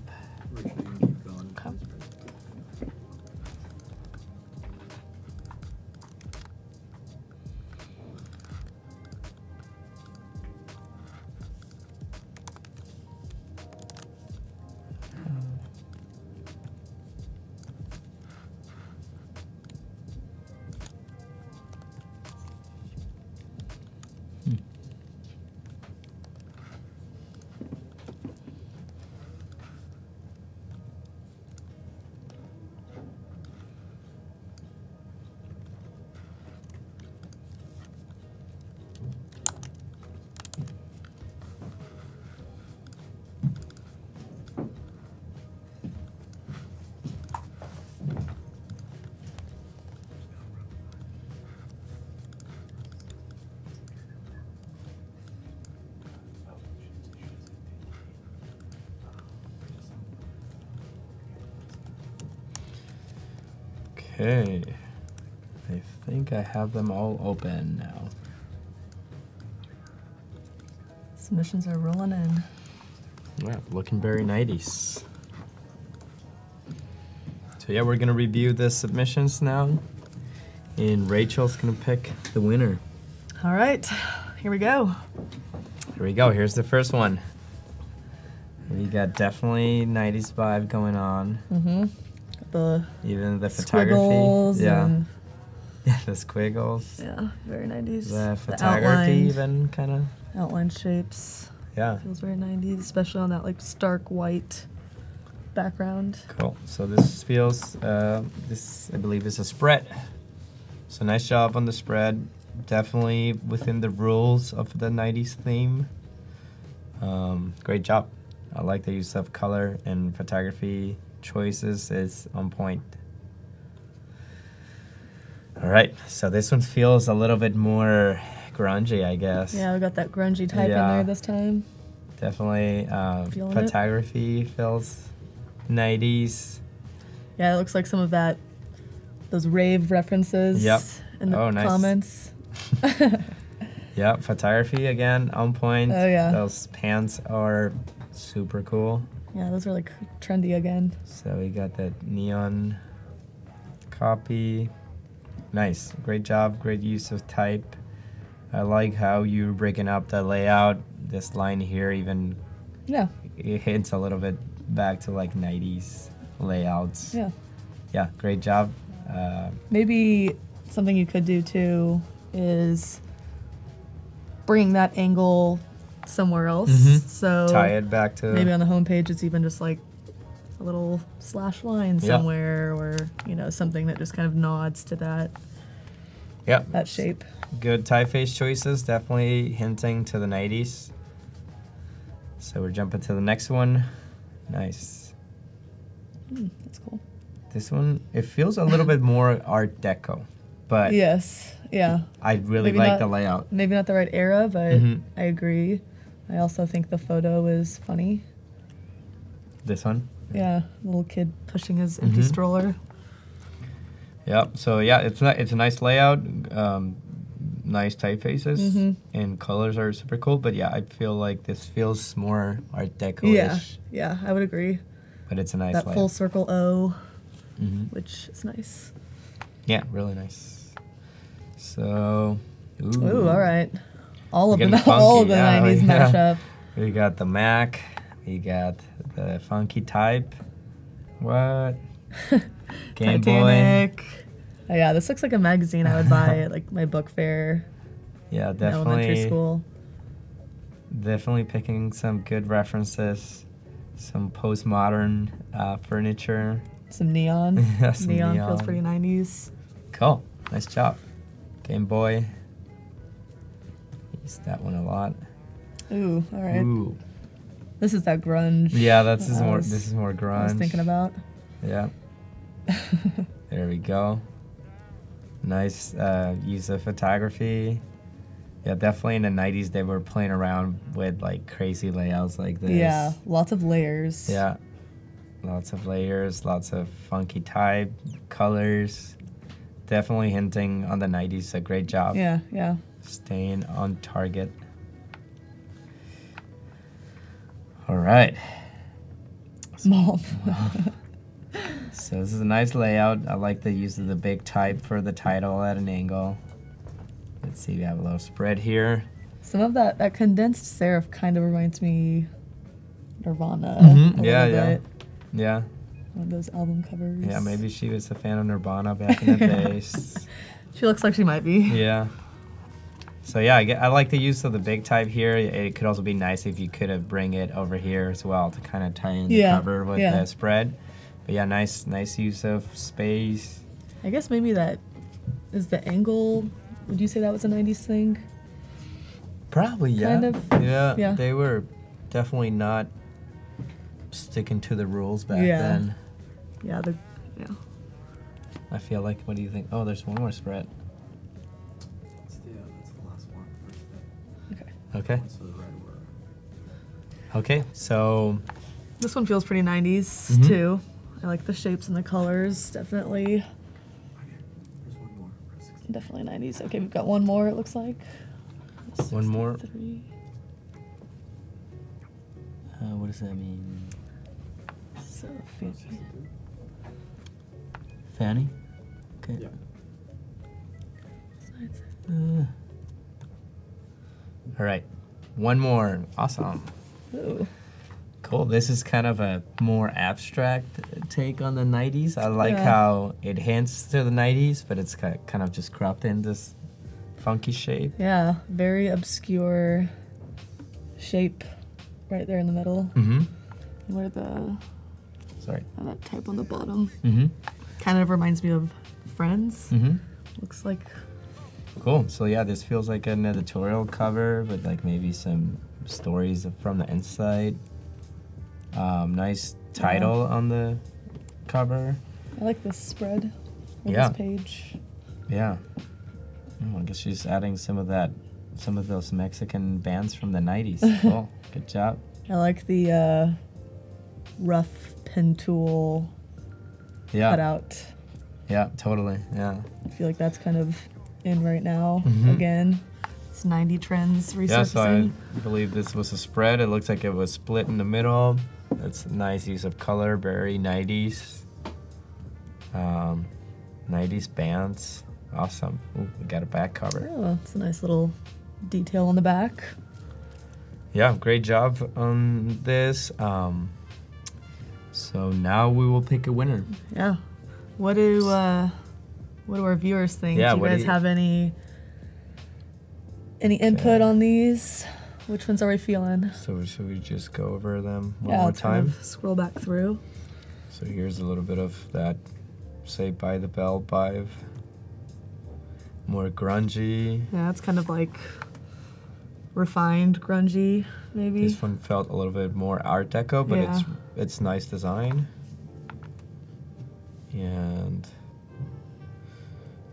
Have them all open now. Submissions are rolling in. Yeah, looking very 90s. So yeah, we're gonna review the submissions now. And Rachel's gonna pick the winner. All right, here we go. Here we go, here's the first one. We got definitely 90s vibe going on. Mm-hmm. The Even the photography. Yeah. and Yeah, the squiggles. yeah, very 90s. The photography outlined, even kinda. outline shapes. Yeah. Feels very 90s, especially on that like stark white background. Cool. So this feels, uh, this I believe is a spread. So nice job on the spread. Definitely within the rules of the 90s theme. Um, great job. I like the use of color and photography choices is on point. All right, so this one feels a little bit more grungy, I guess. Yeah, we got that grungy type in there this time. Definitely um, Feeling it? photography feels 90s. Yeah, it looks like some of that, those rave references Yep. in the Oh, nice. comments. Yeah, photography again on point. Oh, yeah. Those pants are super cool. Yeah, those are like trendy again. So we got that neon copy. Nice. Great job. Great use of type. I like how you're breaking up the layout. This line here even Yeah, it hints a little bit back to like 90s layouts. yeah. Yeah, great job. Uh, Maybe something you could do too is bringing that angle somewhere else. Mhm. So tie it back to maybe on the homepage it's even just like a little slash line Yeah. somewhere or you know something that just kind of nods to that yeah, that shape. Good typeface choices, definitely hinting to the 90s. So we're jumping to the next one. Nice. Hmm, that's cool. This one, it feels a little bit more Art Deco, but Yes. Yeah. I really Maybe like not- the layout. Maybe not the right era, but Mhm. I agree. I also think the photo is funny. This one. Yeah, little kid pushing his empty Mhm. stroller. Yep. So yeah, it's not, it's a nice layout. Um, nice typefaces Mhm. and colors are super cool. But yeah, I feel like this feels more Art Deco-ish. Yeah, yeah, I would agree. But it's a nice that layout. full circle O, hmm which is nice. Yeah, really nice. So, ooh, Ooh, all right. All of We're the getting all of the yeah, '90s yeah. mashup. We got the Mac. We got the funky type. What? Game Boy. Oh, yeah, this looks like a magazine I would buy at like my book fair Yeah, in elementary school. Definitely picking some good references. Some postmodern uh, furniture. Some neon. Yeah, some neon, feels neon. pretty '90s. Cool. Nice job. Game Boy. Use that one a lot. Ooh, all right. Ooh. This is that grunge. Yeah, that's that is more. was- This is more grunge. I was thinking about. Yeah. There we go. Nice uh, use of photography. Yeah, definitely in the 90s they were playing around with like crazy layouts like this. Yeah, lots of layers. Yeah. Lots of layers, lots of funky type, colors. Definitely hinting on the 90s. A great job. Yeah, yeah. Staying on target. All right. Mom. So this is a nice layout. I like the use of the big type for the title at an angle. Let's see, we have a little spread here. Some of that that condensed serif kind of reminds me Nirvana. Mhm, a yeah, yeah. bit. Yeah, One of those album covers. yeah, maybe she was a fan of Nirvana back in the days. She looks like she might be. Yeah. So yeah, I, get, I like the use of the big type here. It could also be nice if you could have bring it over here as well to kind of tie in the Yeah, cover with yeah. the spread. But yeah, nice, nice use of space. I guess maybe that is the angle. Would you say that was a 90s thing? Probably, yeah. Kind of, Yeah, yeah. they were definitely not sticking to the rules back Yeah. then. Yeah, the yeah. I feel like. What do you think? Oh, there's one more spread. Okay. Okay. That's the red word. Okay. So This one feels pretty 90s Mhm. too. I like the shapes and the colors, definitely. Definitely 90s. Okay, we've got one more, it looks like. One more. 63. Uh, what does that mean? So fancy. Fanny? Okay. Yeah. Uh, all right. One more. Awesome. Ooh. Cool. This is kind of a more abstract take on the 90s. I like Yeah. how it hints to the 90s, but it's kind of just cropped in this funky shape. Yeah, very obscure shape right there in the middle. Mm-hmm. Where the Sorry. oh, that type on the bottom Mm-hmm. kind of reminds me of Friends. Mm-hmm. Looks like Cool. So yeah, this feels like an editorial cover with like maybe some stories from the inside. Um, nice title on the cover. I like this spread. Yeah. This page. Yeah. Oh, I guess she's adding some of that, some of those Mexican bands from the '90s. Cool. Good job. I like the uh, rough pen tool Yeah. cutout. Yeah. Totally. Yeah. I feel like that's kind of in right now Mhm. again. It's 90 trends resurfacing. Yeah. So I believe this was a spread. It looks like it was split in the middle. That's a nice use of color. Very '90s. Um, '90s bands. Awesome. Ooh, we got a back cover. Oh, it's a nice little detail on the back. Yeah, great job on this. Um, so now we will pick a winner. Yeah. What do uh, what do our viewers think? Yeah, do you what do guys you- have any any input Okay. on these? Which ones are we feeling? So should we just go over them one yeah, more let's kind of scroll back through. So here's a little bit of that Saved by the Bell vibe. More grungy. Yeah, it's kind of like refined, grungy, maybe. This one felt a little bit more Art Deco, but it's it's nice design. And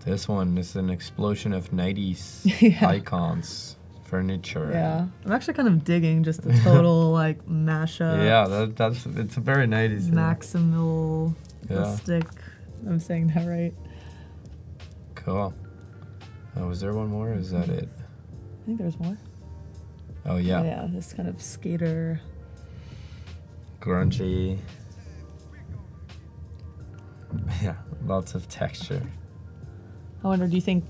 this one is an explosion of 90s Yeah. icons, furniture. Yeah, I'm actually kind of digging just the total like mashup. Yeah, that, that's it's a very 90s. yeah. Maximal, Yeah. stick. I'm saying that right. Cool. Oh, was there one more? Is that it? I think there's more. Oh yeah, yeah, this kind of skater. grungy. Yeah, lots of texture. I wonder, do you think,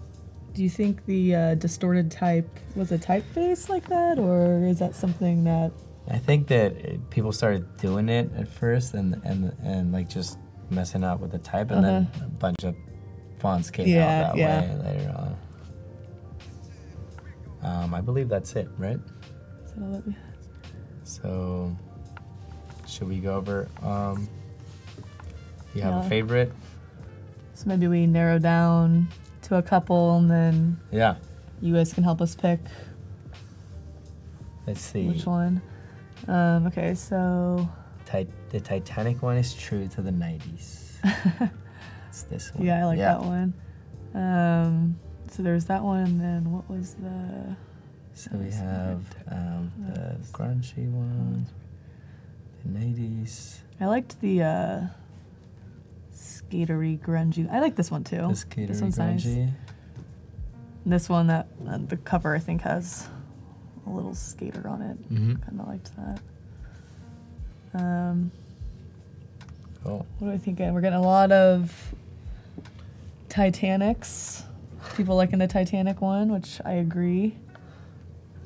do you think the uh, distorted type was a typeface like that, or is that something that? I think that it, people started doing it at first, and and and like just messing up with the type, and then a bunch of fonts came Yeah, out that yeah. way later on. Um, I believe that's it, right? is that all that we- So, should we go over? Um, you have a favorite? So maybe we narrow down to a couple, and then Yeah. you guys can help us pick Let's see. which one. Um, okay, so Ti- the Titanic one is true to the 90s. It's this one. yeah, I like that one. Um, so there's that one, and then what was the? So we have um, the grungy one, the 90s, I liked the uh, skatery grungy. I like this one too. this skatery one's nice. grungy. And This one that uh, the cover I think has a little skater on it. Mhm. Kind of liked that. Um, Cool. what do I think? We're getting a lot of Titanics. People liking the Titanic one, which I agree.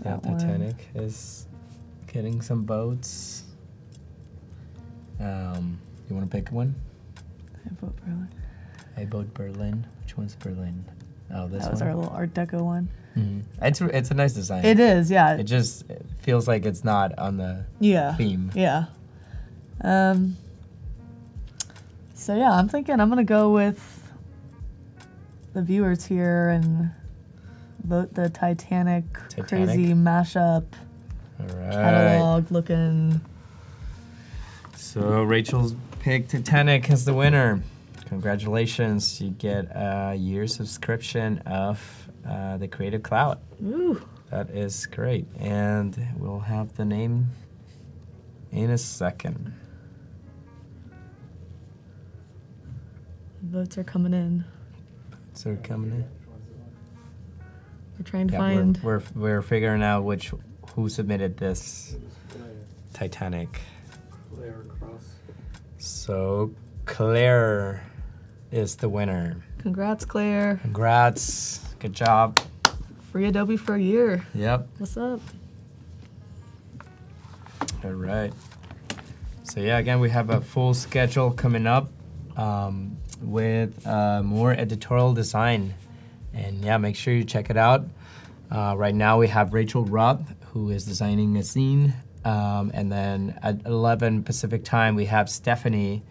Yeah, That one. Titanic is getting some boats. Um, you want to pick one? I vote Berlin. I vote Berlin. Which one's Berlin? Oh, this one. That was one. our little Art Deco one. Mhm. It's it's a nice design. It is, yeah. It just it feels like it's not on the yeah. theme. Yeah. Um. So yeah, I'm thinking I'm gonna go with the viewers here and vote the Titanic, Titanic? crazy mashup All right. catalog looking. So Rachel's picked Titanic as the winner. Congratulations! You get a year subscription of uh, the Creative Cloud. Ooh. That is great, and we'll have the name in a second. Votes are coming in. Votes are coming in. We're trying to Yeah, find. we're, we're we're figuring out which who submitted this It Claire. Titanic. So Claire is the winner. Congrats, Claire. Congrats. Good job. Free Adobe for a year. Yep. What's up? All right. So yeah, again, we have a full schedule coming up um, with uh, more editorial design, and yeah, make sure you check it out. Uh, right now, we have Rachel Roth who is designing a zine, um, and then at 11 Pacific time, we have Stephanie,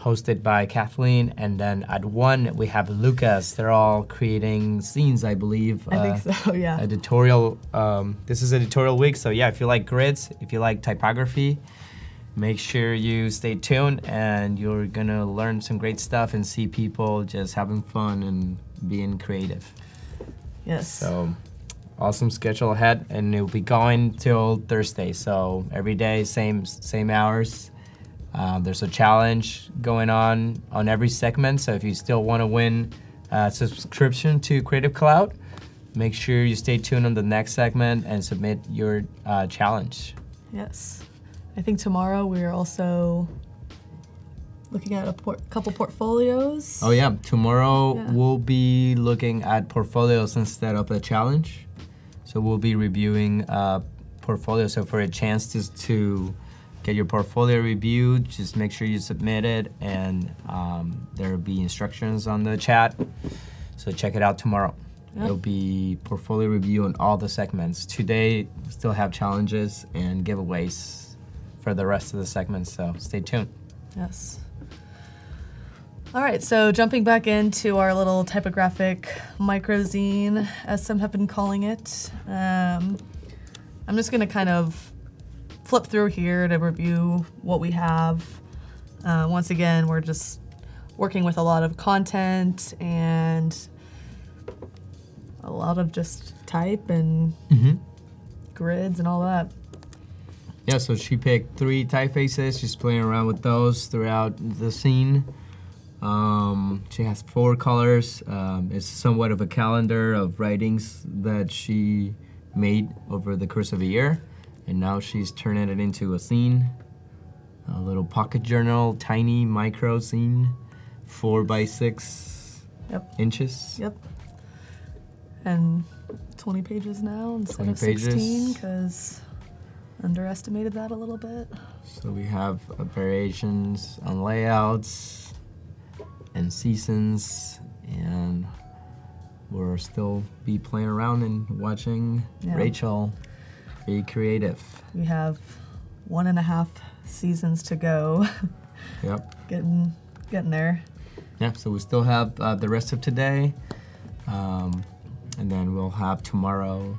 hosted by Kathleen, and then at one we have Lucas. They're all creating zines, I believe. I uh, think so, yeah. editorial um, this is editorial week so yeah if you like grids if you like typography make sure you stay tuned and you're gonna learn some great stuff and see people just having fun and being creative yes. so awesome schedule ahead and it'll be going till thursday so every day same same hours um, there's a challenge going on on every segment so if you still want to win a subscription to creative cloud make sure you stay tuned on the next segment and submit your uh, challenge Yes. I think tomorrow we're also looking at a por- couple portfolios. oh yeah tomorrow Yeah. we'll be looking at portfolios instead of a challenge so we'll be reviewing uh, portfolio. So for a chance to, to get your portfolio reviewed just make sure you submit it and um, there'll be instructions on the chat. So check it out tomorrow. Yeah. it'll be portfolio review on all the segments. Today still have challenges and giveaways for the rest of the segments so stay tuned. Yes. All right, so jumping back into our little typographic microzine, as some have been calling it, um, I'm just going to kind of flip through here to review what we have. Uh, once again, we're just working with a lot of content and a lot of just type and mm-hmm. grids and all that. Yeah, so she picked three typefaces. She's playing around with those throughout the zine. Um, she has four colors. Um, it's somewhat of a calendar of writings that she made over the course of a year. And now she's turning it into a zine. A little pocket journal, tiny micro zine, four by six Yep. inches. Yep. And 20 pages now instead of 16 because underestimated that a little bit. So we have variations on layouts and seasons, and we'll still be playing around and watching Yeah. Rachel be creative. We have one and a half seasons to go. Yep. getting getting there. Yeah. So we still have uh, the rest of today, um, and then we'll have tomorrow.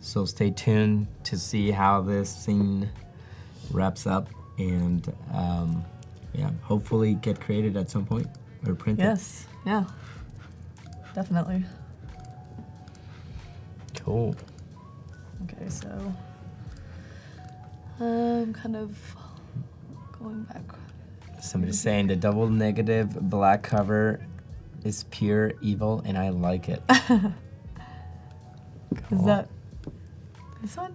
So stay tuned to see how this zine wraps up, and um, yeah, hopefully get created at some point or printed. Yes. Yeah. Definitely. Cool. Okay, so I'm kind of going back. Somebody's saying the double negative black cover is pure evil, and I like it. Is Cool. that this one?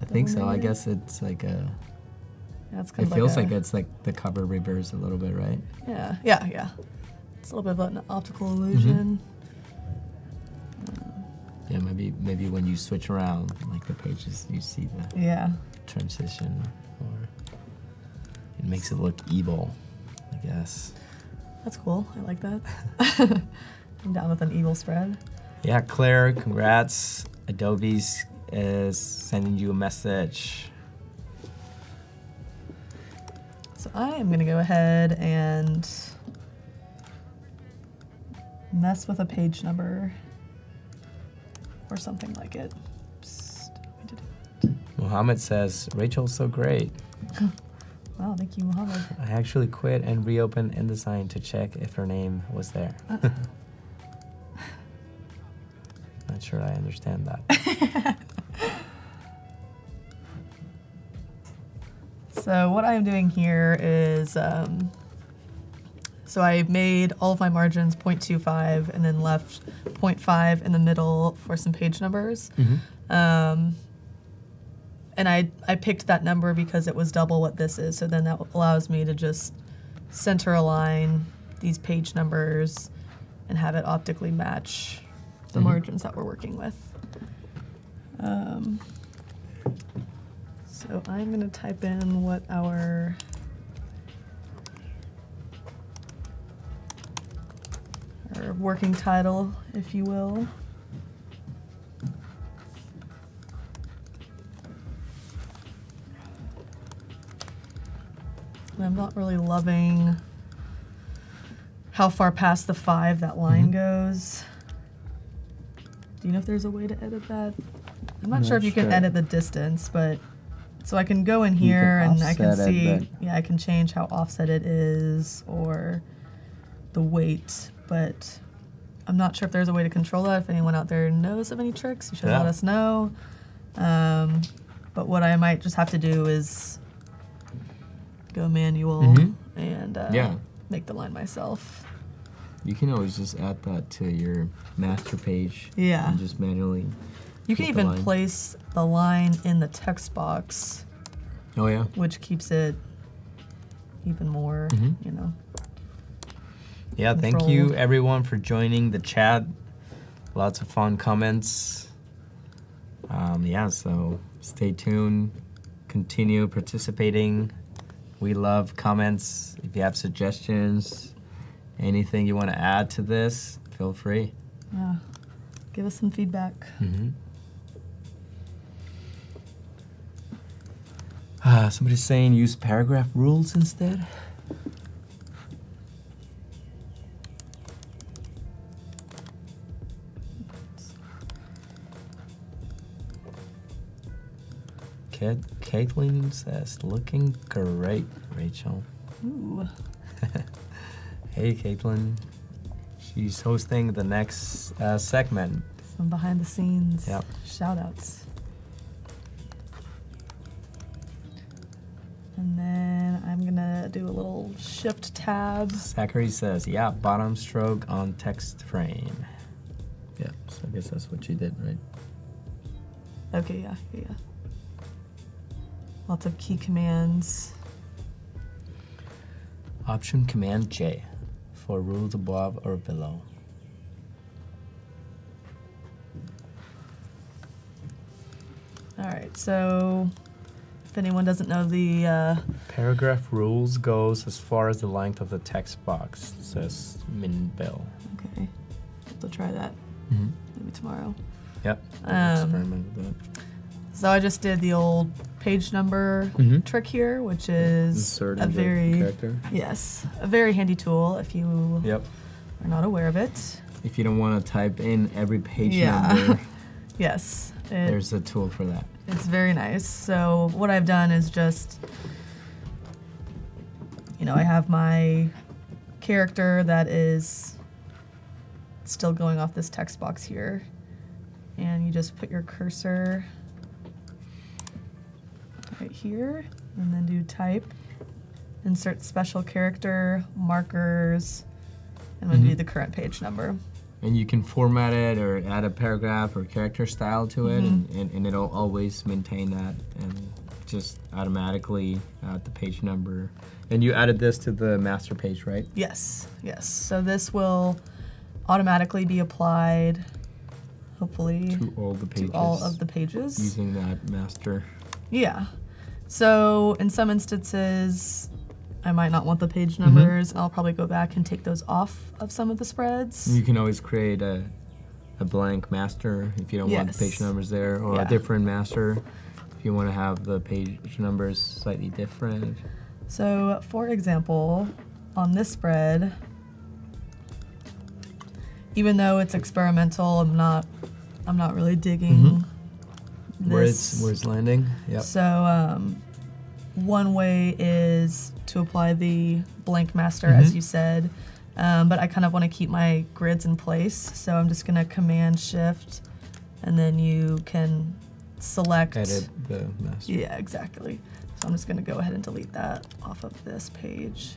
I think so. I guess it's like a. It's kind It of feels like, like it's like the cover reverse a little bit, right? Yeah, yeah, yeah. It's a little bit of an optical Mm-hmm. illusion. Yeah, maybe maybe when you switch around, like the pages, you see the Yeah. transition, or it makes it look evil. I guess. That's cool. I like that. I'm down with an evil spread. Yeah, Claire, congrats. Adobe's is sending you a message. So I am going to go ahead and mess with a page number or something like it. Psst, I did it. Mohammed says, Rachel's so great. Wow, thank you, Mohammed. I actually quit and reopened InDesign to check if her name was there. Uh. Not sure I understand that. So what I'm doing here is um, So I made all of my margins 0.25 and then left 0.5 in the middle for some page numbers. Um, and I, I picked that number because it was double what this is. So then that allows me to just center align these page numbers and have it optically match the margins that we're working with. Um, so I'm going to type in what our our working title, if you will. And I'm not really loving how far past the five that mm-hmm. line goes. Do you know if there's a way to edit that? I'm not I'm sure not if you can edit the distance, but so I can go in here and I can offset it, see, yeah, I can change how offset it is or the weight, but I'm not sure if there's a way to control that. If anyone out there knows of any tricks, you should let us know. Um, but what I might just have to do is go manual Mhm. and uh, Yeah. make the line myself. You can always just add that to your master page. Yeah. And just manually. You can Keep the even place the line in the text box, Oh yeah. which keeps it even more, Mhm. you know. Yeah, thank you everyone for joining the chat. Lots of fun comments. Um, yeah, so stay tuned. Continue participating. We love comments. If you have suggestions, anything you want to add to this, feel free. Yeah. Give us some feedback. Mm-hmm. Uh, somebody's saying use paragraph rules instead. Kate, Caitlin says, looking great, Rachel. Ooh. Hey, Caitlin. She's hosting the next uh, segment. Some behind the scenes Yep. shout outs. And then I'm gonna do a little shift tab. Zachary says, yeah, bottom stroke on text frame. Yeah. So I guess that's what you did, right? Okay, yeah, yeah. Lots of key commands. Option Command J for rules above or below. All right, so if anyone doesn't know the, uh, Paragraph rules goes as far as the length of the text box, says Min Bill. okay, we'll try that Mm-hmm. maybe tomorrow. Yep. Um, experiment with that. So I just did the old page number Mhm. trick here, which is Insert a very character. yes, a very handy tool if you Yep. are not aware of it. If you don't want to type in every page Yeah. number, Yes, it, there's a tool for that. It's very nice. So what I've done is just, you know, I have my character that is still going off this text box here, and you just put your cursor right here, and then do type, insert special character, markers, and I'm gonna mm-hmm. do the current page number. And you can format it or add a paragraph or character style to it, and, mm-hmm. and, and it'll always maintain that and just automatically add the page number. And you added this to the master page, right? Yes, yes. So this will automatically be applied, hopefully, To all the pages. to all of the pages. Using that master. Yeah. So in some instances, I might not want the page numbers. and I'll probably go back and take those off of some of the spreads. You can always create a, a blank master if you don't want the page numbers there, or Yeah. a different master if you want to have the page numbers slightly different. So for example, on this spread, even though it's experimental, I'm not, I'm not really digging. Mhm. Where it's where it's landing. Yep. So um, one way is to apply the blank master, as Mhm. you said, um, but I kind of want to keep my grids in place. So I'm just gonna Command Shift, and then you can select. Edit the master. Yeah, exactly. So I'm just gonna go ahead and delete that off of this page.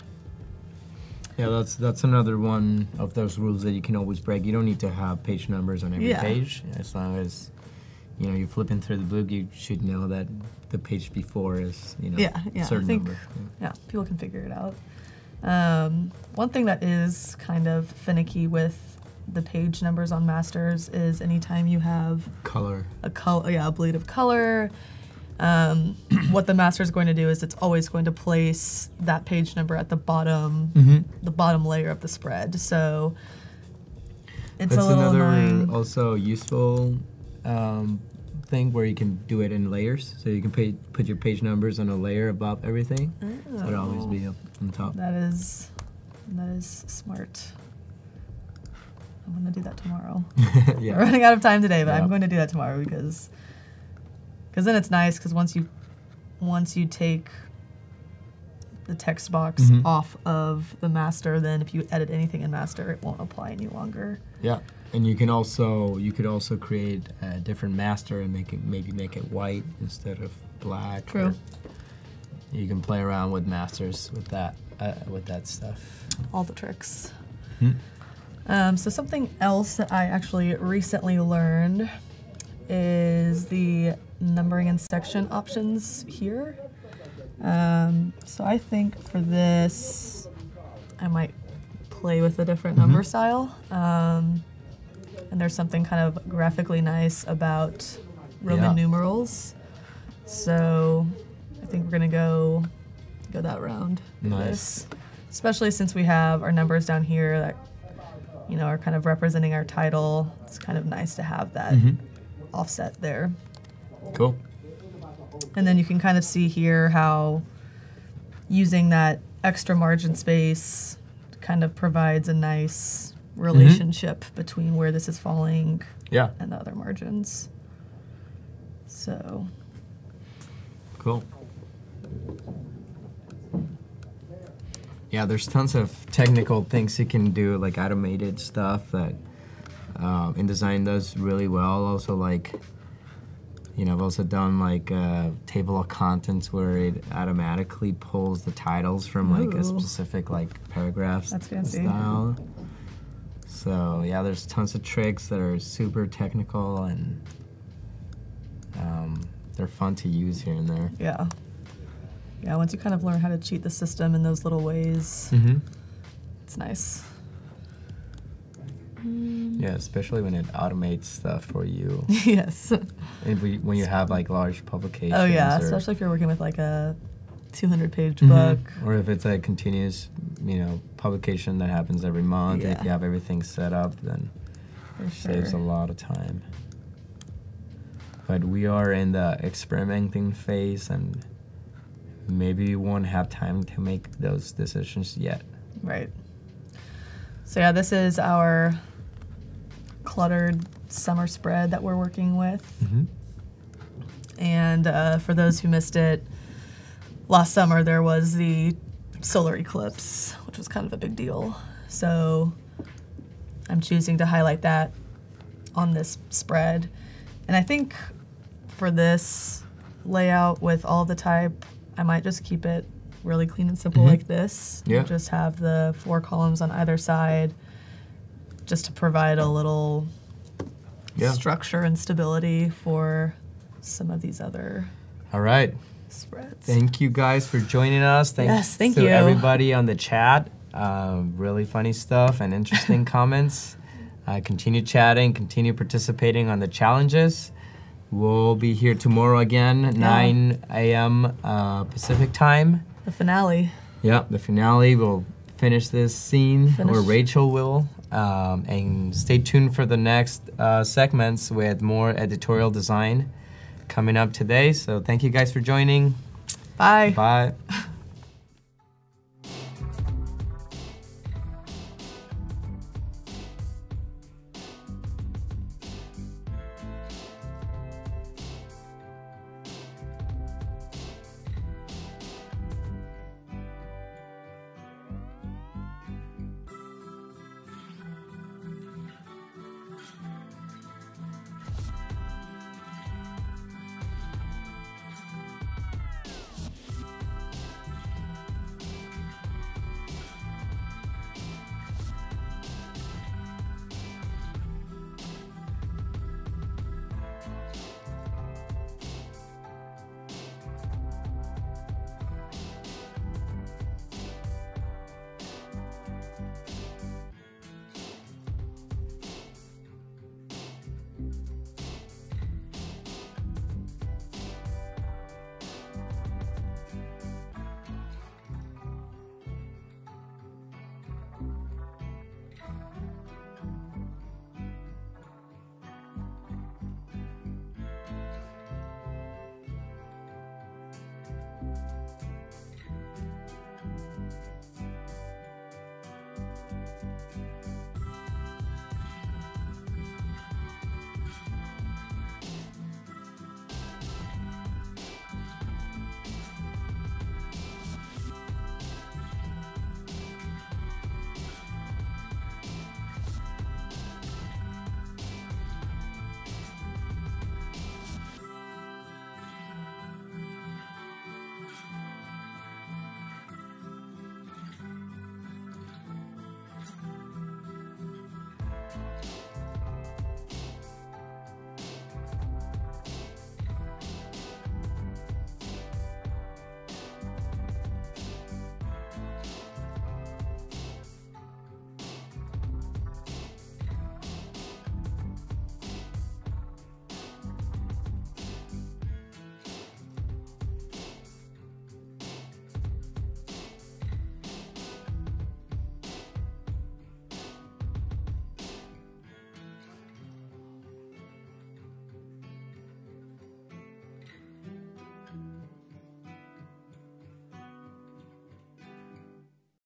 Yeah, that's that's another one of those rules that you can always break. You don't need to have page numbers on every Yeah. page. As long as you know you're flipping through the book, you should know that the page before is you know Yeah, yeah, I a certain think- number. Yeah, people can figure it out. Um, one thing that is kind of finicky with the page numbers on masters is anytime you have Color. a color, yeah, a bleed of color. Um, what the master is going to do is it's always going to place that page number at the bottom, Mm-hmm. the bottom layer of the spread. So it's That's a little another annoying. also useful um, thing where you can do it in layers. So you can pay, put your page numbers on a layer above everything. So it'll always be up on top. That is, that is smart. I'm gonna do that tomorrow. We're running out of time today, but Yeah. I'm going to do that tomorrow because, because then it's nice because once you, once you take the text box Mhm. off of the master, then if you edit anything in master, it won't apply any longer. Yeah. And you can also you could also create a different master and make it maybe make it white instead of black. True. You can play around with masters with that uh, with that stuff. All the tricks. Hmm. Um, so something else that I actually recently learned is the numbering and section options here. Um, so I think for this, I might play with a different number style. Um, and there's something kind of graphically nice about Roman Yeah. numerals. So I think we're gonna go go that round. Nice. this. Especially since we have our numbers down here that you know are kind of representing our title. It's kind of nice to have that Mhm. offset there. Cool. And then you can kind of see here how using that extra margin space kind of provides a nice relationship between where this is falling Yeah. and the other margins. So, Cool. Yeah, there's tons of technical things you can do, like automated stuff that um, InDesign does really well. Also, like, you know, I've also done like a table of contents where it automatically pulls the titles from like a specific like paragraph That's fancy. style. So yeah, there's tons of tricks that are super technical and um, they're fun to use here and there. yeah. Yeah, once you kind of learn how to cheat the system in those little ways, Mm-hmm. it's nice. Yeah, especially when it automates stuff for you. yes. and we, when you have like large publications. Oh, yeah, especially if you're working with like a 200 page Mhm. book. Or if it's a continuous, you know, publication that happens every month. If you have everything set up, then For it saves a lot of time. But we are in the experimenting phase, and maybe we won't have time to make those decisions yet. Right. So yeah, this is our cluttered summer spread that we're working with. Mm-hmm. And uh, for those who missed it, last summer there was the solar eclipse, which was kind of a big deal. So I'm choosing to highlight that on this spread. And I think for this layout with all the type, I might just keep it really clean and simple Mhm. like this. Yeah. Just have the four columns on either side just to provide a little Yeah. structure and stability for some of these other All right. Spreads. Thank you guys for joining us. Thanks Yes, thank to you. everybody on the chat. Um, really funny stuff and interesting comments. Uh, continue chatting, continue participating on the challenges. We'll be here tomorrow again, 9 a.m. Uh, Pacific time. the finale. Yeah, the finale. We'll finish this zine, or Rachel will. Um, and stay tuned for the next uh, segments with more editorial design coming up today. So thank you guys for joining. Bye. Bye.